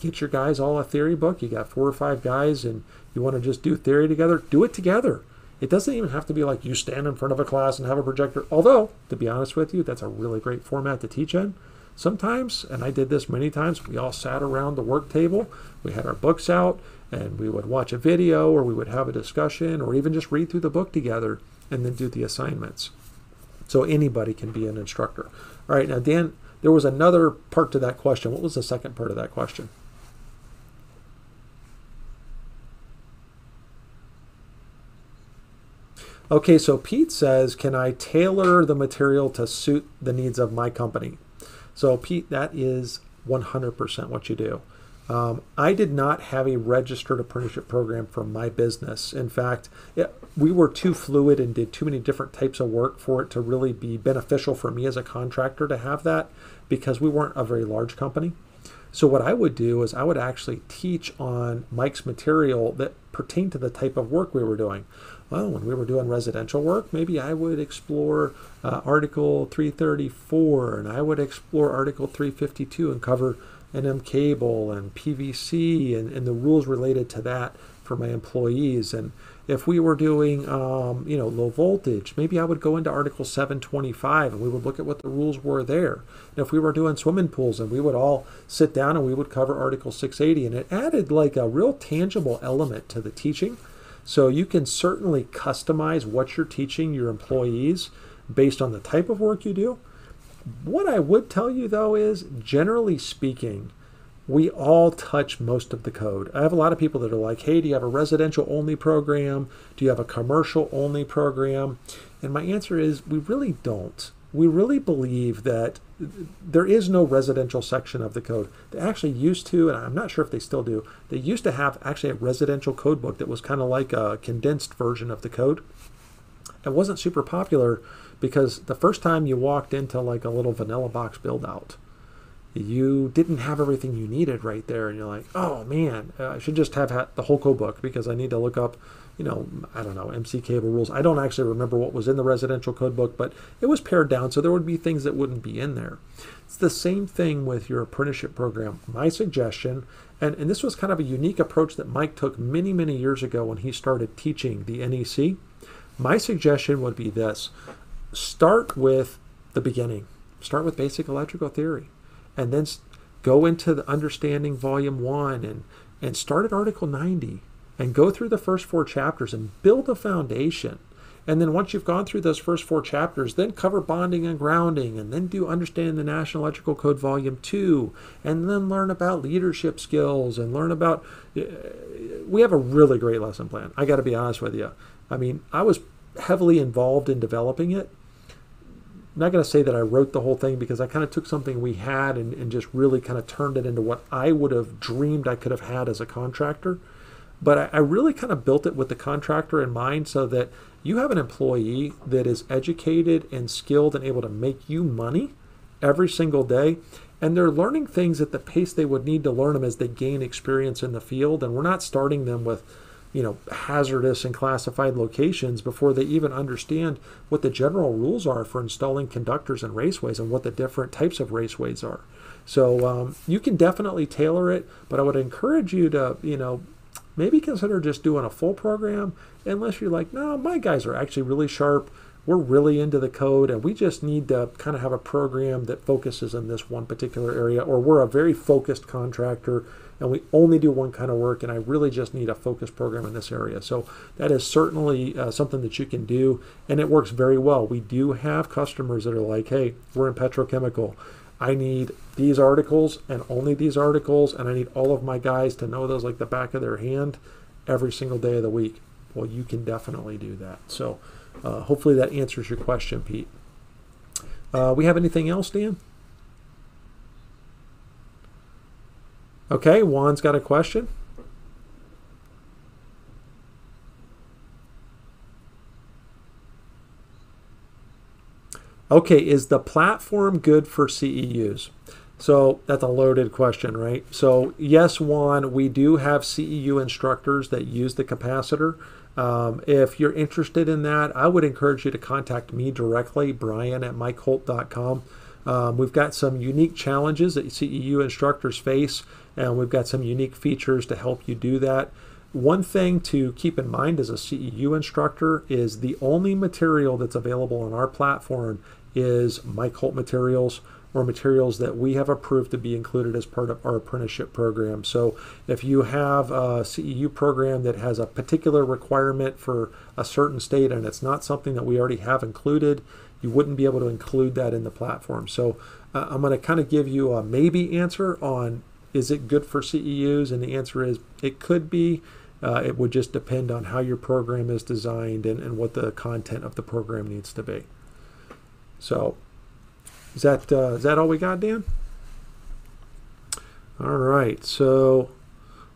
get your guys all a theory book. You got four or five guys and you want to just do theory together, do it together. It doesn't even have to be like you stand in front of a class and have a projector. Although, to be honest with you, that's a really great format to teach in. Sometimes, and I did this many times, we all sat around the work table, we had our books out, and we would watch a video or we would have a discussion or even just read through the book together and then do the assignments. So anybody can be an instructor. All right, now Dan, there was another part to that question. What was the second part of that question? Okay, so Pete says, can I tailor the material to suit the needs of my company? So Pete, that is 100% what you do. Um, I did not have a registered apprenticeship program for my business. In fact, it, we were too fluid and did too many different types of work for it to really be beneficial for me as a contractor to have that because we weren't a very large company. So what I would do is I would actually teach on Mike's material that pertained to the type of work we were doing. Well, when we were doing residential work, maybe I would explore uh, Article 334 and I would explore Article 352 and cover NM cable and PVC and, and the rules related to that for my employees. And if we were doing, um, you know, low voltage, maybe I would go into Article 725 and we would look at what the rules were there. And if we were doing swimming pools, and we would all sit down and we would cover Article 680, and it added like a real tangible element to the teaching. So you can certainly customize what you're teaching your employees based on the type of work you do. What I would tell you though is, generally speaking, we all touch most of the code. I have a lot of people that are like, hey, do you have a residential only program? Do you have a commercial only program? And my answer is, we really don't. We really believe that there is no residential section of the code. They actually used to, and I'm not sure if they still do, they used to have actually a residential code book that was kind of like a condensed version of the code. It wasn't super popular because the first time you walked into like a little vanilla box build out, you didn't have everything you needed right there and you're like oh man uh, i should just have had the Holco book because i need to look up you know i don't know mc cable rules. I don't actually remember what was in the residential code book but it was pared down so there would be things that wouldn't be in there. It's the same thing with your apprenticeship program. My suggestion and, and this was kind of a unique approach that mike took many many years ago when he started teaching the nec my suggestion would be this start with the beginning. Start with basic electrical theory and then go into the understanding volume one and and start at article 90 and go through the first four chapters and build a foundation. And then once you've gone through those first four chapters then cover bonding and grounding and then do understand the national electrical code volume 2 and then learn about leadership skills and learn about uh, we have a really great lesson plan i got to be honest with you i mean i was heavily involved in developing it I'm not going to say that I wrote the whole thing because I kind of took something we had and, and just really kind of turned it into what I would have dreamed I could have had as a contractor. But I, I really kind of built it with the contractor in mind so that you have an employee that is educated and skilled and able to make you money every single day. And they're learning things at the pace they would need to learn them as they gain experience in the field. And we're not starting them with you know hazardous and classified locations before they even understand what the general rules are for installing conductors and raceways and what the different types of raceways are. So um, you can definitely tailor it but i would encourage you to you know maybe consider just doing a full program unless you're like no my guys are actually really sharp. We're really into the code and we just need to kind of have a program that focuses in this one particular area or we're a very focused contractor and we only do one kind of work and i really just need a focused program in this area. So that is certainly uh, something that you can do and it works very well. We do have customers that are like hey we're in petrochemical. I need these articles and only these articles and i need all of my guys to know those like the back of their hand every single day of the week. Well you can definitely do that. So uh, hopefully that answers your question, Pete. Uh, we have anything else, Dan? Okay, Juan's got a question. Okay, is the platform good for CEUs? So that's a loaded question, right? So, yes, Juan, we do have CEU instructors that use the capacitor. Um, if you're interested in that, I would encourage you to contact me directly, Brian at MikeHolt.com. Um, we've got some unique challenges that CEU instructors face, and we've got some unique features to help you do that. One thing to keep in mind as a CEU instructor is the only material that's available on our platform is Mike Holt materials or materials that we have approved to be included as part of our apprenticeship program. So if you have a CEU program that has a particular requirement for a certain state and it's not something that we already have included, you wouldn't be able to include that in the platform. So uh, I'm going to kind of give you a maybe answer on is it good for CEUs? And the answer is it could be. Uh, it would just depend on how your program is designed and, and what the content of the program needs to be. So, is that uh, is that all we got, Dan? All right, so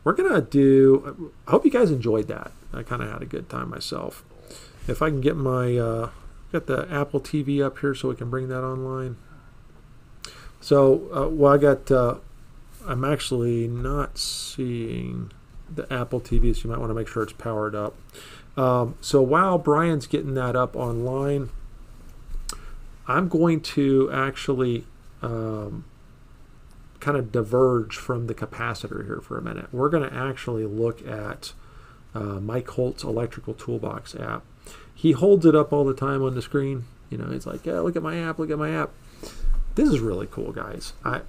we're gonna do. I hope you guys enjoyed that. I kind of had a good time myself. If I can get my uh, got the Apple TV up here so we can bring that online. So, uh, well, I got. Uh, I'm actually not seeing the Apple TV, so you might want to make sure it's powered up. Um, so while Brian's getting that up online, I'm going to actually um, kind of diverge from the capacitor here for a minute. We're going to actually look at uh, Mike Holt's Electrical Toolbox app. He holds it up all the time on the screen. You know, he's like, "Yeah, look at my app, look at my app." This is really cool, guys. I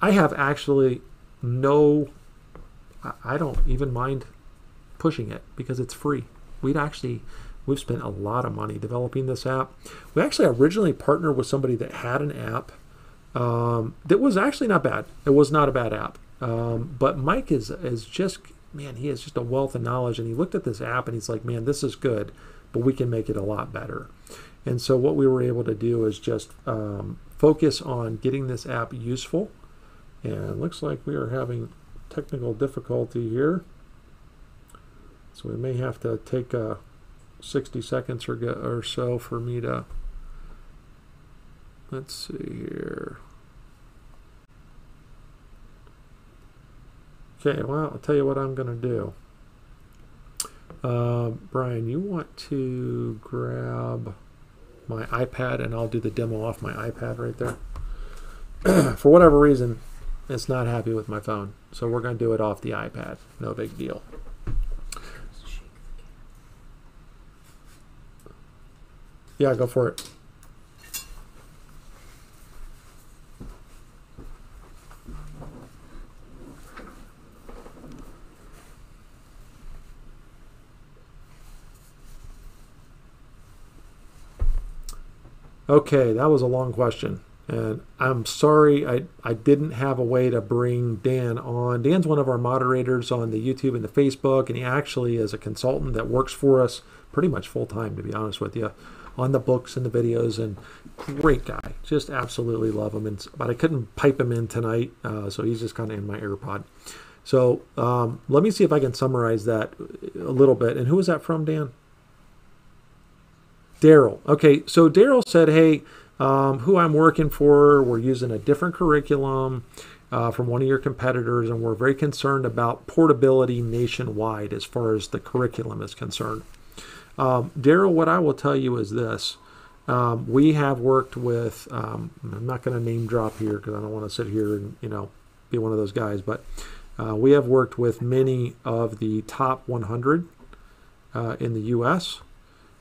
I have actually no I don't even mind pushing it because it's free. We'd actually we've spent a lot of money developing this app. We actually originally partnered with somebody that had an app um, that was actually not bad. It was not a bad app. Um, but Mike is is just man, he has just a wealth of knowledge, and he looked at this app and he's like, man, this is good, but we can make it a lot better. And so what we were able to do is just um, focus on getting this app useful. And looks like we are having technical difficulty here. So we may have to take uh, 60 seconds or, or so for me to, let's see here. Okay, well, I'll tell you what I'm going to do. Uh, Brian, you want to grab my iPad and I'll do the demo off my iPad right there. For whatever reason, it's not happy with my phone. So we're going to do it off the iPad. No big deal. Yeah, go for it. Okay, that was a long question. And I'm sorry I, I didn't have a way to bring Dan on. Dan's one of our moderators on the YouTube and the Facebook, and he actually is a consultant that works for us pretty much full time, to be honest with you, on the books and the videos. And great guy, just absolutely love him. And but I couldn't pipe him in tonight, uh, so he's just kind of in my AirPod. So um, let me see if I can summarize that a little bit. And who was that from, Dan? Daryl. Okay, so Daryl said, "Hey." Um, who I'm working for. We're using a different curriculum uh, from one of your competitors, and we're very concerned about portability nationwide as far as the curriculum is concerned. Um, Daryl, what I will tell you is this. Um, we have worked with, um, I'm not going to name drop here because I don't want to sit here and, you know, be one of those guys, but uh, we have worked with many of the top 100 uh, in the U.S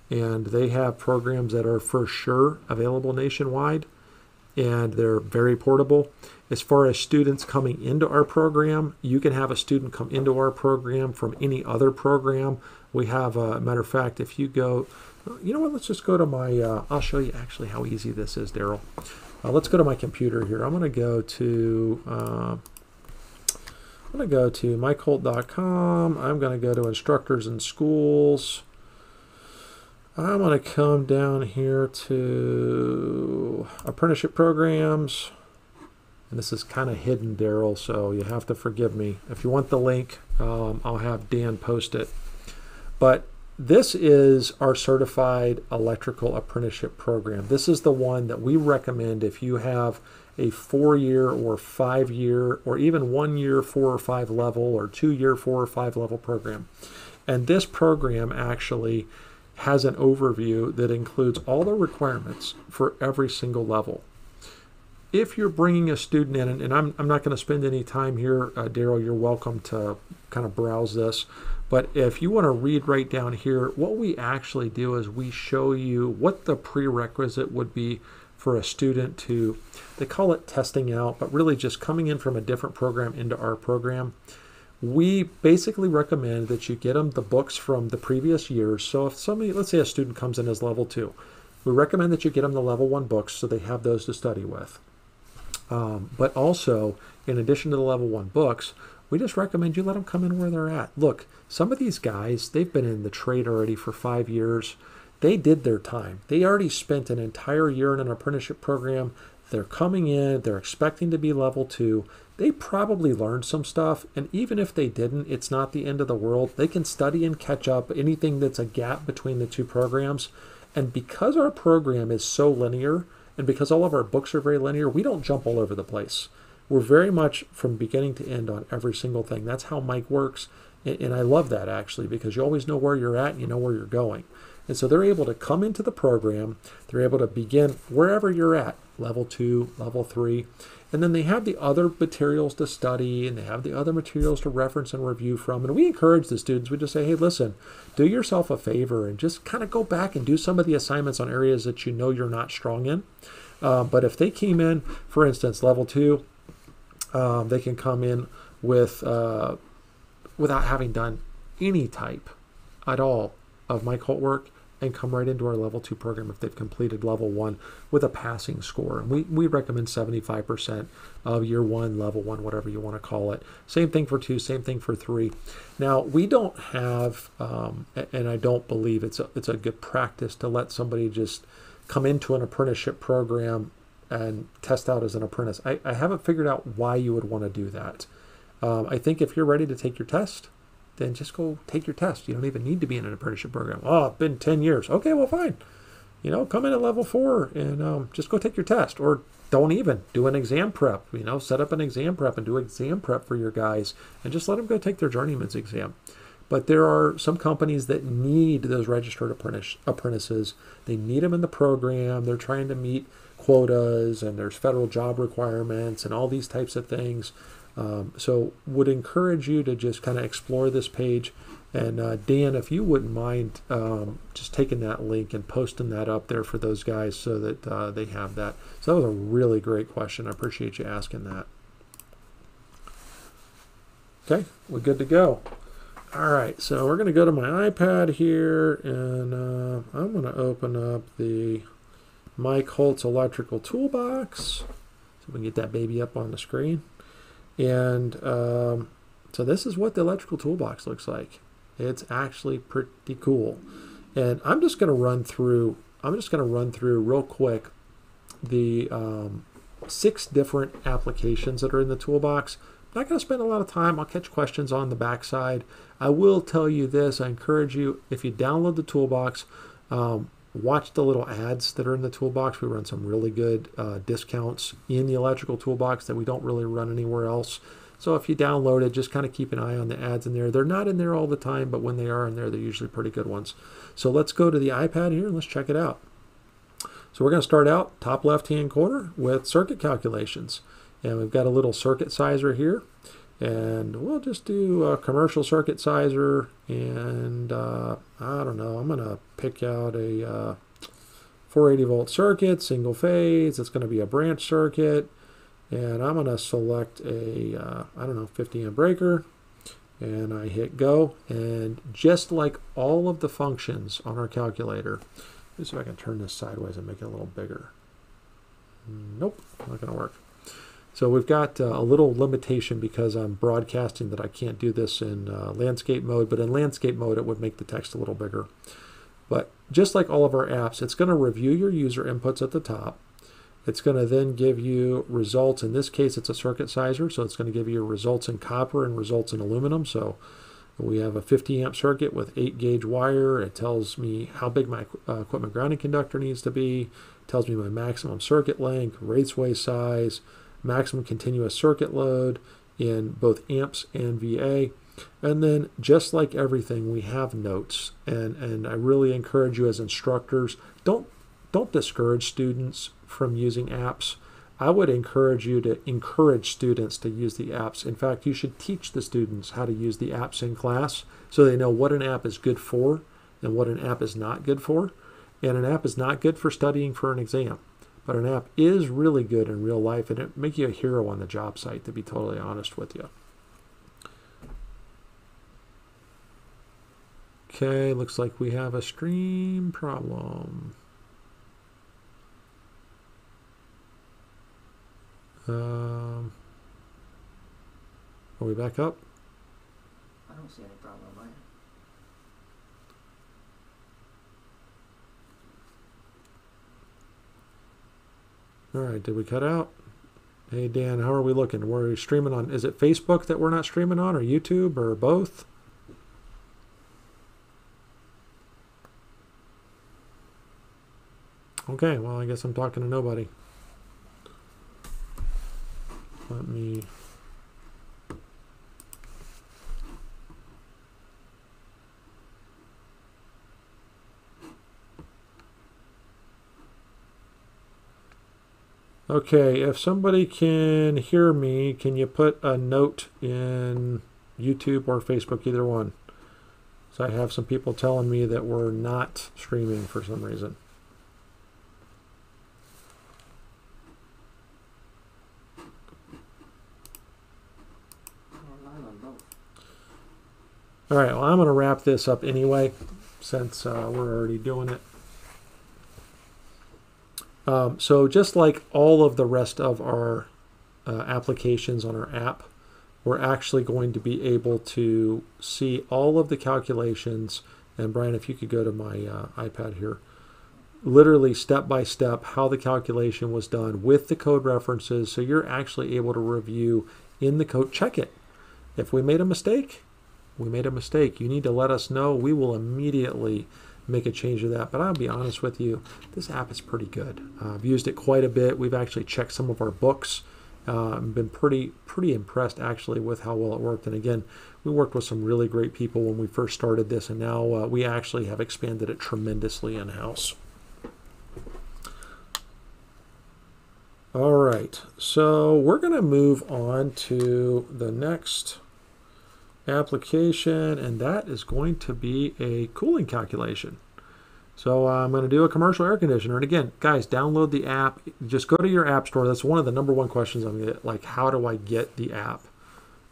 and they have programs that are for sure available nationwide and they're very portable. As far as students coming into our program, you can have a student come into our program from any other program. We have, a matter of fact, if you go, you know what, let's just go to my, uh, I'll show you actually how easy this is, Daryl. Uh, let's go to my computer here. I'm going to go to, uh, I'm going to go to mikeholt.com. I'm going to go to instructors and schools. I'm going to come down here to apprenticeship programs. And this is kind of hidden, Daryl, so you have to forgive me. If you want the link, um, I'll have Dan post it. But this is our certified electrical apprenticeship program. This is the one that we recommend if you have a four year or five year or even one year four or five level or two year four or five level program. And this program actually has an overview that includes all the requirements for every single level. If you're bringing a student in, and, I'm, I'm not going to spend any time here, uh, Daryl, you're welcome to kind of browse this. But if you want to read right down here, what we actually do is we show you what the prerequisite would be for a student to, they call it testing out, but really just coming in from a different program into our program we basically recommend that you get them the books from the previous years. So if somebody, let's say a student comes in as level two, we recommend that you get them the level one books so they have those to study with. Um, but also, in addition to the level one books, we we just recommend you let them come in where they're at. Look, some of these guys, they've been in the trade already for five years. They did their time. They already spent an entire year in an apprenticeship program. They're coming in, they're expecting to be level two. They probably learned some stuff, and even if they didn't, it's not the end of the world. They can study and catch up anything that's a gap between the two programs. And because our program is so linear, and because all of our books are very linear, we don't jump all over the place. We're very much from beginning to end on every single thing. That's how Mike works. And, I love that actually because you always know where you're at and you know where you're going. And so they're able to come into the program, they're able to begin wherever you're at, level two, level three. And then they have the other materials to study and they have the other materials to reference and review from. And we encourage the students, we just say, hey, listen, do yourself a favor and just kind of go back and do some of the assignments on areas that you know you're not strong in. Uh, but if they came in, for instance, level two, um, they can come in with uh, without having done any type at all of Mike Holt work and come right into our level two program if they've completed level one with a passing score. And we, we recommend 75% of year one, level one, whatever you want to call it. Same thing for two, same thing for three. Now, we don't have, um, and I don't believe it's a, it's a good practice to let somebody just come into an apprenticeship program and test out as an apprentice. I, I haven't figured out why you would want to do that. Um, I think if you're ready to take your test, then just go take your test. You don't even need to be in an apprenticeship program. Oh, it's been 10 years. Okay, well, fine. You know, come in at level four and um, just go take your test. Or don't even do an exam prep. You know, set up an exam prep and do exam prep for your guys and just let them go take their journeyman's exam. But there are some companies that need those registered apprentice, apprentices. They need them in the program. They're trying to meet quotas and there's federal job requirements and all these types of things. Um, so would encourage you to just kind of explore this page. And uh, Dan, if you wouldn't mind um, just taking that link and posting that up there for those guys so that uh, they have that. So that was a really great question. I appreciate you asking that. Okay, we're good to go. All right, so we're going to go to my iPad here, and uh, I'm going to open up the Mike Holt's electrical toolbox. So we can get that baby up on the screen. And um, so this is what the electrical toolbox looks like. It's actually pretty cool. And I'm just going to run through, I'm just going to run through real quick the um, six different applications that are in the toolbox. I'm not going to spend a lot of time. I'll catch questions on the backside. I will tell you this. I encourage you, if you download the toolbox, um, watch the little ads that are in the toolbox. We run some really good uh, discounts in the electrical toolbox that we don't really run anywhere else. So if you download it, just kind of keep an eye on the ads in there. They're not in there all the time, but when they are in there, they're usually pretty good ones. So let's go to the iPad here and let's check it out. So we're going to start out top left-hand corner with circuit calculations. And we've got a little circuit sizer here. And we'll just do a commercial circuit sizer. And uh, I don't know, I'm going to pick out a uh, 480 volt circuit, single phase. It's going to be a branch circuit. And I'm going to select a uh, I don't know, 50 amp breaker. And I hit go. And just like all of the functions on our calculator, let's see if I can turn this sideways and make it a little bigger. Nope, not going to work. So we've got uh, a little limitation because I'm broadcasting that I can't do this in uh, landscape mode, but in landscape mode it would make the text a little bigger. But just like all of our apps, it's going to review your user inputs at the top. It's going to then give you results. In this case, it's a circuit sizer, so it's going to give you results in copper and results in aluminum. So we have a 50 amp circuit with 8 gauge wire. It tells me how big my uh, equipment grounding conductor needs to be. It tells me my maximum circuit length, raceway size, maximum continuous circuit load in both amps and VA. And then just like everything, we have notes. And, and I really encourage you as instructors, don't don't discourage students from using apps. I would encourage you to encourage students to use the apps. In fact, you should teach the students how to use the apps in class so they know what an app is good for and what an app is not good for. And an app is not good for studying for an exam. But an app is really good in real life and it make you a hero on the job site, to be totally honest with you. Okay, looks like we have a stream problem. Um, Are we back up? I don't see any problem on my end. All right, did we cut out? Hey Dan, how are we looking? We're streaming on. Is it Facebook that we're not streaming on, or YouTube, or both? Okay, well, I guess I'm talking to nobody. Let me. Okay, if somebody can hear me, can you put a note in YouTube or Facebook, either one? So I have some people telling me that we're not streaming for some reason. All right, well, I'm going to wrap this up anyway, since uh, we're already doing it. Um, so, just like all of the rest of our uh, applications on our app, we're actually going to be able to see all of the calculations. And, Brian, if you could go to my uh, iPad here, literally step by step how the calculation was done with the code references. So, you're actually able to review in the code, check it. If we made a mistake, we made a mistake. You need to let us know. We will immediately make a change to that. But I'll be honest with you, this app is pretty good. Uh, I've used it quite a bit. We've actually checked some of our books. Uh, I've been pretty pretty impressed actually with how well it worked. And again, we worked with some really great people when we first started this, and now uh, we actually have expanded it tremendously in house. All right, so we're going to move on to the next application, and that is going to be a cooling calculation. So uh, I'm going to do a commercial air conditioner. And again, guys, download the app. Just go to your app store. That's one of the number one questions I'm get. Like, how do I get the app?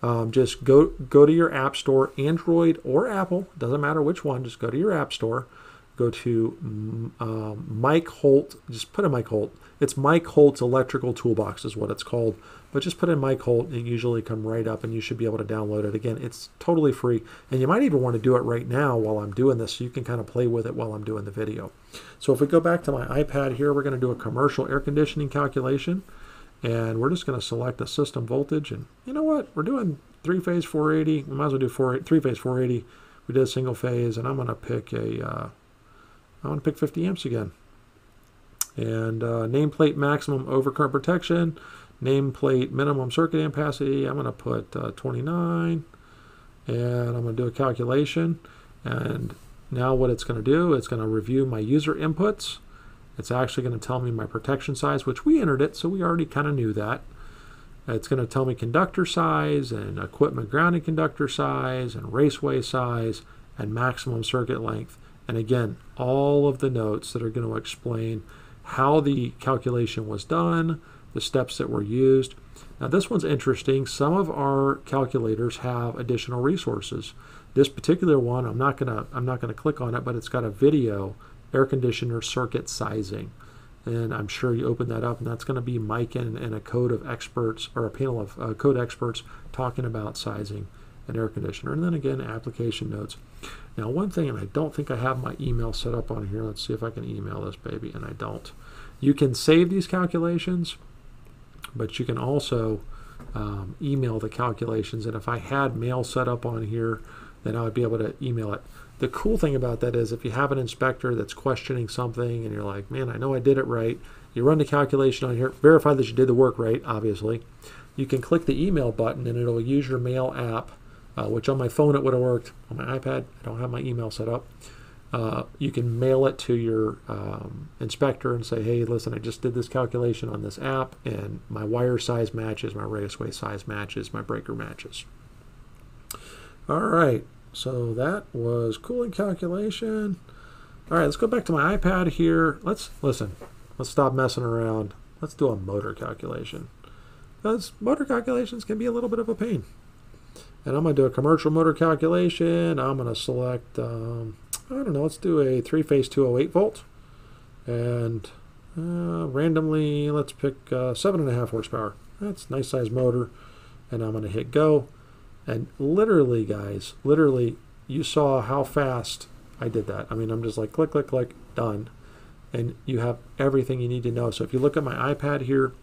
Um, just go go to your app store, Android or Apple. Doesn't matter which one. Just go to your app store. Go to mm, um, Mike Holt. Just put in Mike Holt. It's Mike Holt's Electrical Toolbox is what it's called. But just put in Mike Holt. It usually come right up, and you should be able to download it. Again, it's totally free, and you might even want to do it right now while I'm doing this, so you can kind of play with it while I'm doing the video. So if we go back to my iPad here, we're going to do a commercial air conditioning calculation. And we're just going to select a system voltage. And you know what? We're doing three phase 480. We might as well do four, three phase 480. We did a single phase, and I'm going to pick a. Uh, I want to pick 50 amps again. And uh, nameplate maximum overcurrent protection, nameplate minimum circuit ampacity. I'm going to put uh, 29, and I'm going to do a calculation. And now what it's going to do, it's going to review my user inputs. It's actually going to tell me my protection size, which we entered it, so we already kind of knew that. It's going to tell me conductor size and equipment grounding conductor size and raceway size and maximum circuit length. And again, all of the notes that are going to explain how the calculation was done, the steps that were used. Now, this one's interesting. Some of our calculators have additional resources. This particular one, I'm not gonna I'm not gonna click on it, but it's got a video air conditioner circuit sizing. And I'm sure you open that up, and that's going to be Mike and, and, a code of experts or a panel of uh, code experts talking about sizing an air conditioner. And then again, application notes. Now, one thing, and I don't think I have my email set up on here. Let's see if I can email this baby, and I don't. You can save these calculations, but you can also um, email the calculations. And if I had mail set up on here, then I would be able to email it. The cool thing about that is if you have an inspector that's questioning something and you're like, man, I know I did it right, you run the calculation on here, verify that you did the work right, obviously. You can click the email button and it'll use your mail app, uh, which on my phone it would have worked. On my iPad, I don't have my email set up. Uh, you can mail it to your um, inspector and say, hey, listen, I just did this calculation on this app and my wire size matches, my raceway size matches, my breaker matches. All right, so that was cooling calculation. All right, let's go back to my iPad here. Let's listen. Let's stop messing around. Let's do a motor calculation. Because motor calculations can be a little bit of a pain. And I'm going to do a commercial motor calculation. I'm going to select, um, I don't know, let's do a three-phase 208 volt. And uh, randomly, let's pick uh, 7.5 horsepower. That's a nice size motor. And I'm going to hit go. And literally, guys, literally, you saw how fast I did that. I mean, I'm just like click, click, click, done. And you have everything you need to know. So if you look at my iPad here,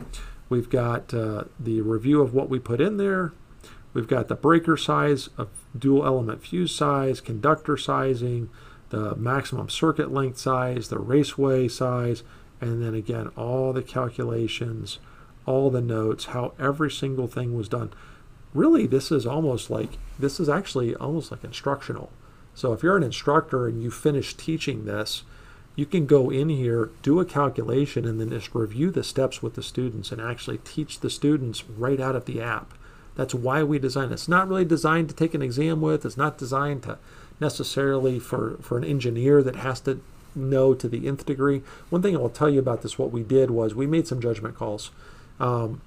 we've got uh, the review of what we put in there. We've got the breaker size of dual element fuse size, conductor sizing, the maximum circuit length size, the raceway size, and then again, all the calculations, all the notes, how every single thing was done. Really, this is almost like, this is actually almost like instructional. So if you're an instructor and you finish teaching this, you can go in here, do a calculation, and then just review the steps with the students and actually teach the students right out of the app. That's why we design it. It's not really designed to take an exam with. It's not designed to necessarily for, for an engineer that has to know to the nth degree. One thing I will tell you about this, what we did was we made some judgment calls. Um,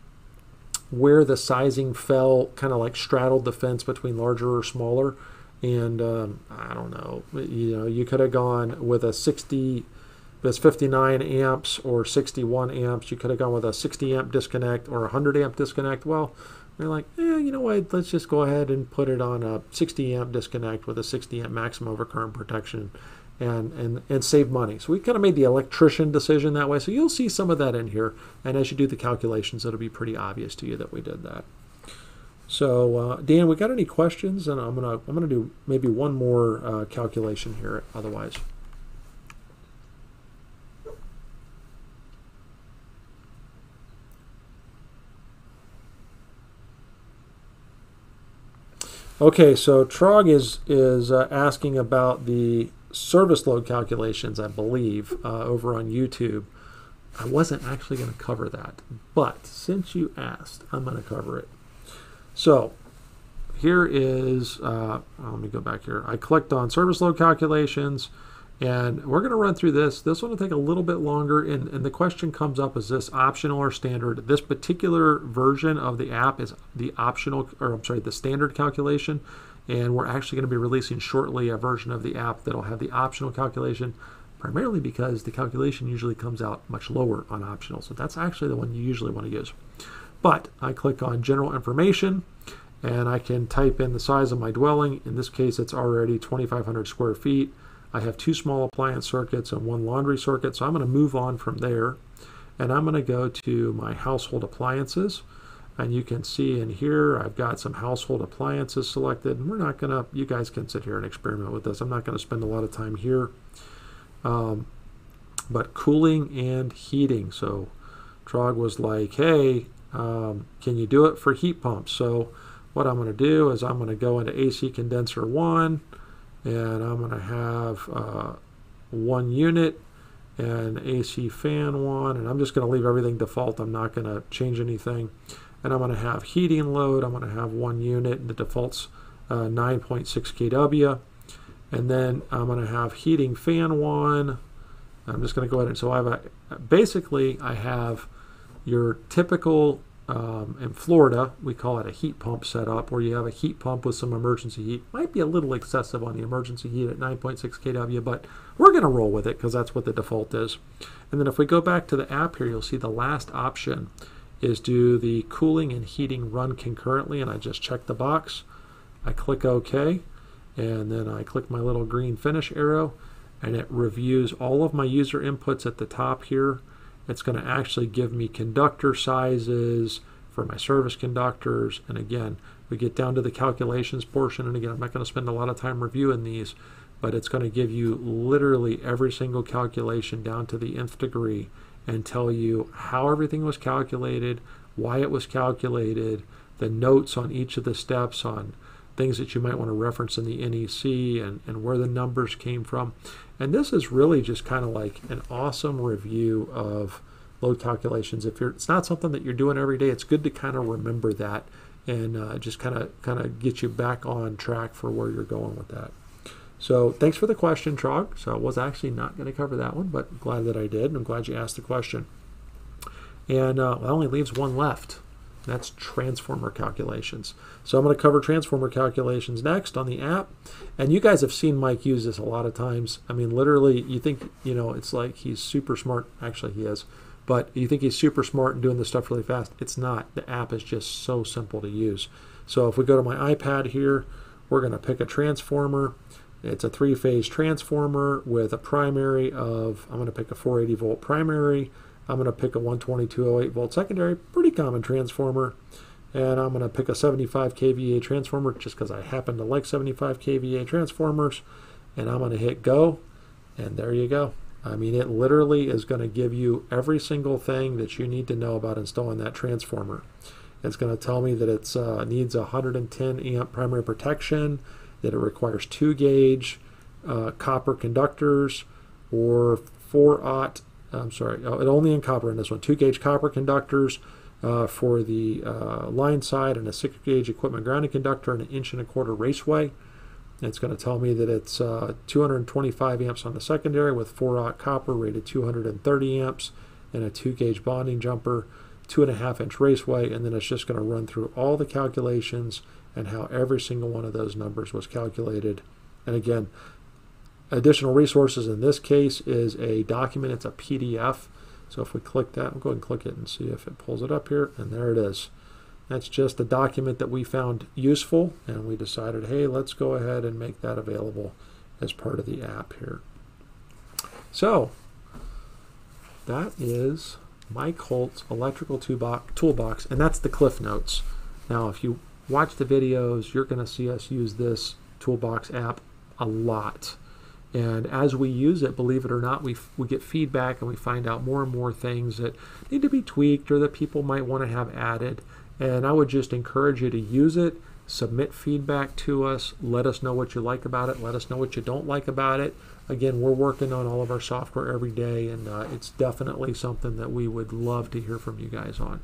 where the sizing fell, kind of like straddled the fence between larger or smaller. And um, I don't know, you know, you could have gone with a 60, that's 59 amps or 61 amps. You could have gone with a 60 amp disconnect or a 100 amp disconnect. Well, we're like, yeah, you know what? Let's just go ahead and put it on a 60 amp disconnect with a 60 amp maximum overcurrent protection and, and, and save money. So we kind of made the electrician decision that way. So you'll see some of that in here. And as you do the calculations, it'll be pretty obvious to you that we did that. So uh, Dan, we got any questions? And I'm gonna I'm gonna do maybe one more uh, calculation here. Otherwise. Okay, so Trog is is uh, asking about the service load calculations, I believe, uh, over on YouTube. I wasn't actually going to cover that, but since you asked, I'm going to cover it. So here is, uh, let me go back here. I clicked on service load calculations. And we're going to run through this. This one will take a little bit longer. And, and the question comes up is this optional or standard? This particular version of the app is the optional, or I'm sorry, the standard calculation. And we're actually going to be releasing shortly a version of the app that'll have the optional calculation, primarily because the calculation usually comes out much lower on optional. So that's actually the one you usually want to use. But I click on general information and I can type in the size of my dwelling. In this case, it's already 2,500 square feet. I have two small appliance circuits and one laundry circuit, so I'm going to move on from there. And I'm going to go to my household appliances. And you can see in here, I've got some household appliances selected. And we're not going to, you guys can sit here and experiment with this. I'm not going to spend a lot of time here. Um, but cooling and heating. So Trog was like, hey, um, can you do it for heat pumps? So what I'm going to do is I'm going to go into AC condenser 1 and I'm going to have uh, one unit and AC fan one and I'm just going to leave everything default. I'm not going to change anything. And I'm going to have heating load. I'm going to have one unit and the default's uh, 9.6 kW. And then I'm going to have heating fan one. I'm just going to go ahead and so I have a basically I have your typical um, in Florida, we call it a heat pump setup, where you have a heat pump with some emergency heat. Might be a little excessive on the emergency heat at 9.6 kW, but we're going to roll with it because that's what the default is. And then if we go back to the app here, you'll see the last option is do the cooling and heating run concurrently, and I just check the box. I click OK, and then I click my little green finish arrow, and it reviews all of my user inputs at the top here it's going to actually give me conductor sizes for my service conductors. And again, we get down to the calculations portion. And again, I'm not going to spend a lot of time reviewing these, but it's going to give you literally every single calculation down to the nth degree and tell you how everything was calculated, why it was calculated, the notes on each of the steps on things that you might want to reference in the NEC and, and where the numbers came from. And this is really just kind of like an awesome review of load calculations. If you're, it's not something that you're doing every day, it's good to kind of remember that and uh, just kind of kind of get you back on track for where you're going with that. So thanks for the question, Trog. So I was actually not going to cover that one, but glad that I did. I'm glad you asked the question. And uh, well, only leaves one left. That's transformer calculations. So I'm going to cover transformer calculations next on the app. And you guys have seen Mike use this a lot of times. I mean, literally, you think, you know, it's like he's super smart. Actually, he is. But you think he's super smart and doing this stuff really fast. It's not. The app is just so simple to use. So if we go to my iPad here, we're going to pick a transformer. It's a three phase transformer with a primary of, I'm going to pick a 480 volt primary. I'm going to pick a 12208 volt secondary, pretty common transformer. And I'm going to pick a 75 kVA transformer just because I happen to like 75 kVA transformers. And I'm going to hit go. And there you go. I mean, it literally is going to give you every single thing that you need to know about installing that transformer. It's going to tell me that it uh, needs 110 amp primary protection, that it requires 2 gauge uh, copper conductors or 4 aught, I'm sorry, it only in copper in this one, 2 gauge copper conductors uh, for the uh, line side and a 6 gauge equipment grounding conductor and an inch and a quarter raceway. It's going to tell me that it's uh, 225 amps on the secondary with 4 aught copper rated 230 amps and a 2 gauge bonding jumper, 2.5 inch raceway, and then it's just going to run through all the calculations and how every single one of those numbers was calculated. And again, additional resources in this case is a document, it's a PDF. So if we click that, I'll go ahead and click it and see if it pulls it up here, and there it is. That's just a document that we found useful, and we decided, hey, let's go ahead and make that available as part of the app here. So, that is Mike Holt's electrical toolbox, and that's the Cliff Notes. Now, if you watch the videos, you're going to see us use this toolbox app a lot. And as we use it, believe it or not, we, we get feedback and we find out more and more things that need to be tweaked or that people might want to have added. And I would just encourage you to use it, submit feedback to us, let us know what you like about it, let us know what you don't like about it. Again, we're working on all of our software every day, and uh, it's definitely something that we would love to hear from you guys on.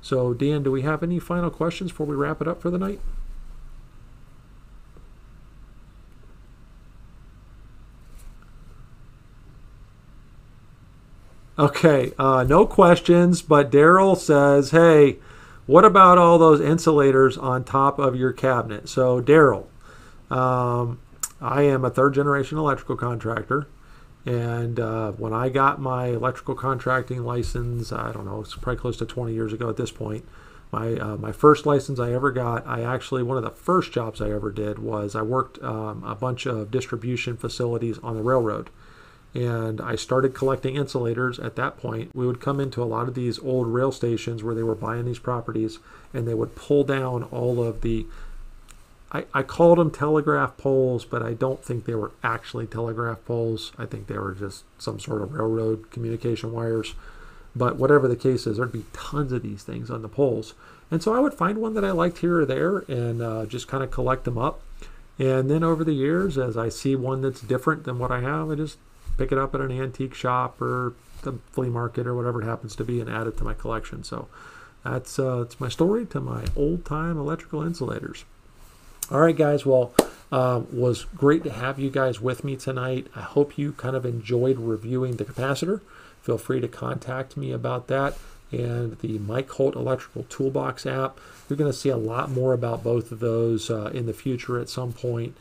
So, Dan, do we have any final questions before we wrap it up for the night? Okay, uh, no questions, but Daryl says, hey, what about all those insulators on top of your cabinet? So, Daryl, um, I am a third generation electrical contractor. And uh, when I got my electrical contracting license, I don't know, it's probably close to 20 years ago at this point. My uh, my first license I ever got, I actually one of the first jobs I ever did was I worked um, a bunch of distribution facilities on the railroad and I started collecting insulators at that point. We would come into a lot of these old rail stations where they were buying these properties and they would pull down all of the I, I called them telegraph poles, but I don't think they were actually telegraph poles. I think they were just some sort of railroad communication wires. But whatever the case is, there'd be tons of these things on the poles. And so I would find one that I liked here or there and uh, just kind of collect them up. And then over the years, as I see one that's different than what I have, I just pick it up at an antique shop or the flea market or whatever it happens to be and add it to my collection. So that's uh, that's my story to my old time electrical insulators. All right, guys. Well, um, was great to have you guys with me tonight. I hope you kind of enjoyed reviewing the capacitor. Feel free to contact me about that and the Mike Holt Electrical Toolbox app. You're going to see a lot more about both of those uh, in the future at some point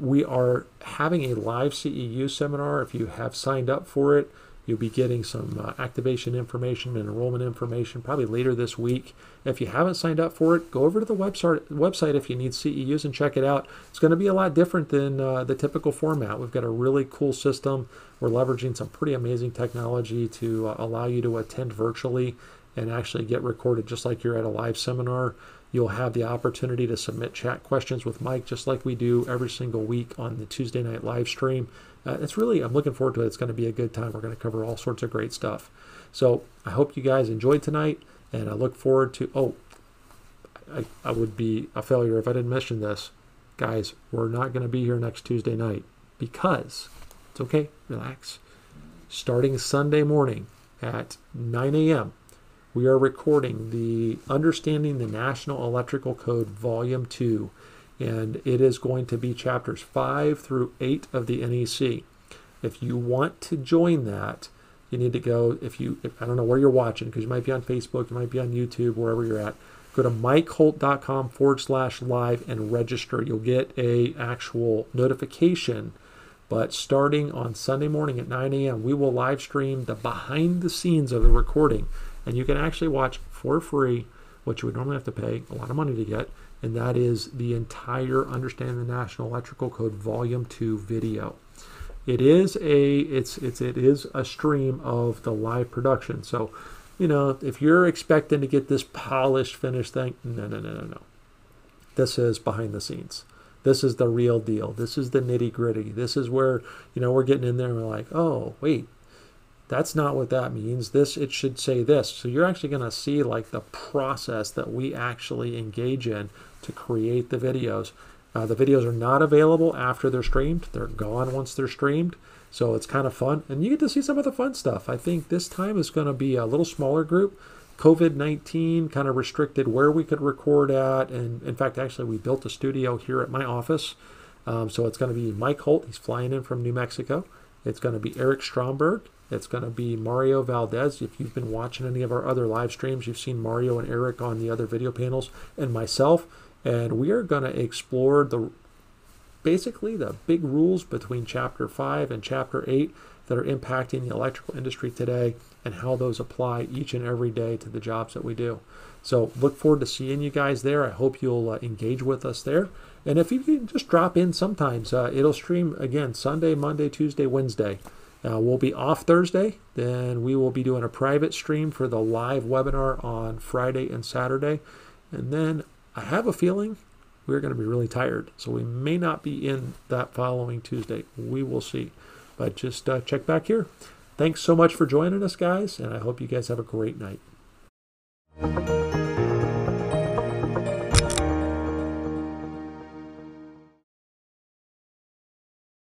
we are having a live CEU seminar. If you have signed up for it, you'll be getting some uh, activation information and enrollment information probably later this week. If you haven't signed up for it, go over to the website website if you need CEUs and check it out. It's going to be a lot different than uh, the typical format. We've got a really cool system. We're leveraging some pretty amazing technology to uh, allow you to attend virtually and actually get recorded just like you're at a live seminar. You'll have the opportunity to submit chat questions with Mike, just like we do every single week on the Tuesday night live stream. Uh, it's really, I'm looking forward to it. It's going to be a good time. We're going to cover all sorts of great stuff. So I hope you guys enjoyed tonight, and I look forward to. Oh, I, I would be a failure if I didn't mention this. Guys, we're not going to be here next Tuesday night because it's okay, relax. Starting Sunday morning at 9 a.m., we are recording the Understanding the National Electrical Code Volume 2, and it is going to be chapters 5 through 8 of the NEC. If you want to join that, you need to go, if you, if, I don't know where you're watching, because you might be on Facebook, you might be on YouTube, wherever you're at, go to mikeholt.com forward slash live and register. You'll get a actual notification. But starting on Sunday morning at 9 a.m., we will live stream the behind the scenes of the recording and you can actually watch for free what you would normally have to pay a lot of money to get, and that is the entire Understanding the National Electrical Code Volume 2 video. It is a it's it's it is a stream of the live production. So, you know, if you're expecting to get this polished finished thing, no no no no no. This is behind the scenes. This is the real deal. This is the nitty gritty. This is where, you know, we're getting in there and we're like, oh, wait, that's not what that means. This, it should say this. So you're actually going to see like the process that we actually engage in to create the videos. Uh, the videos are not available after they're streamed. They're gone once they're streamed. So it's kind of fun. And you get to see some of the fun stuff. I think this time is going to be a little smaller group. COVID 19 kind of restricted where we could record at. And in fact, actually, we built a studio here at my office. Um, so it's going to be Mike Holt. He's flying in from New Mexico. It's going to be Eric Stromberg. It's going to be Mario Valdez. If you've been watching any of our other live streams, you've seen Mario and Eric on the other video panels, and myself. And we are going to explore the basically the big rules between chapter 5 and chapter 8 that are impacting the electrical industry today and how those apply each and every day to the jobs that we do. So look forward to seeing you guys there. I hope you'll uh, engage with us there. And if you can just drop in sometimes, uh, it'll stream again Sunday, Monday, Tuesday, Wednesday. Uh, we'll be off Thursday. Then we will be doing a private stream for the live webinar on Friday and Saturday. And then I have a feeling we're going to be really tired. So we may not be in that following Tuesday. We will see. But just uh, check back here. Thanks so much for joining us, guys, and I hope you guys have a great night.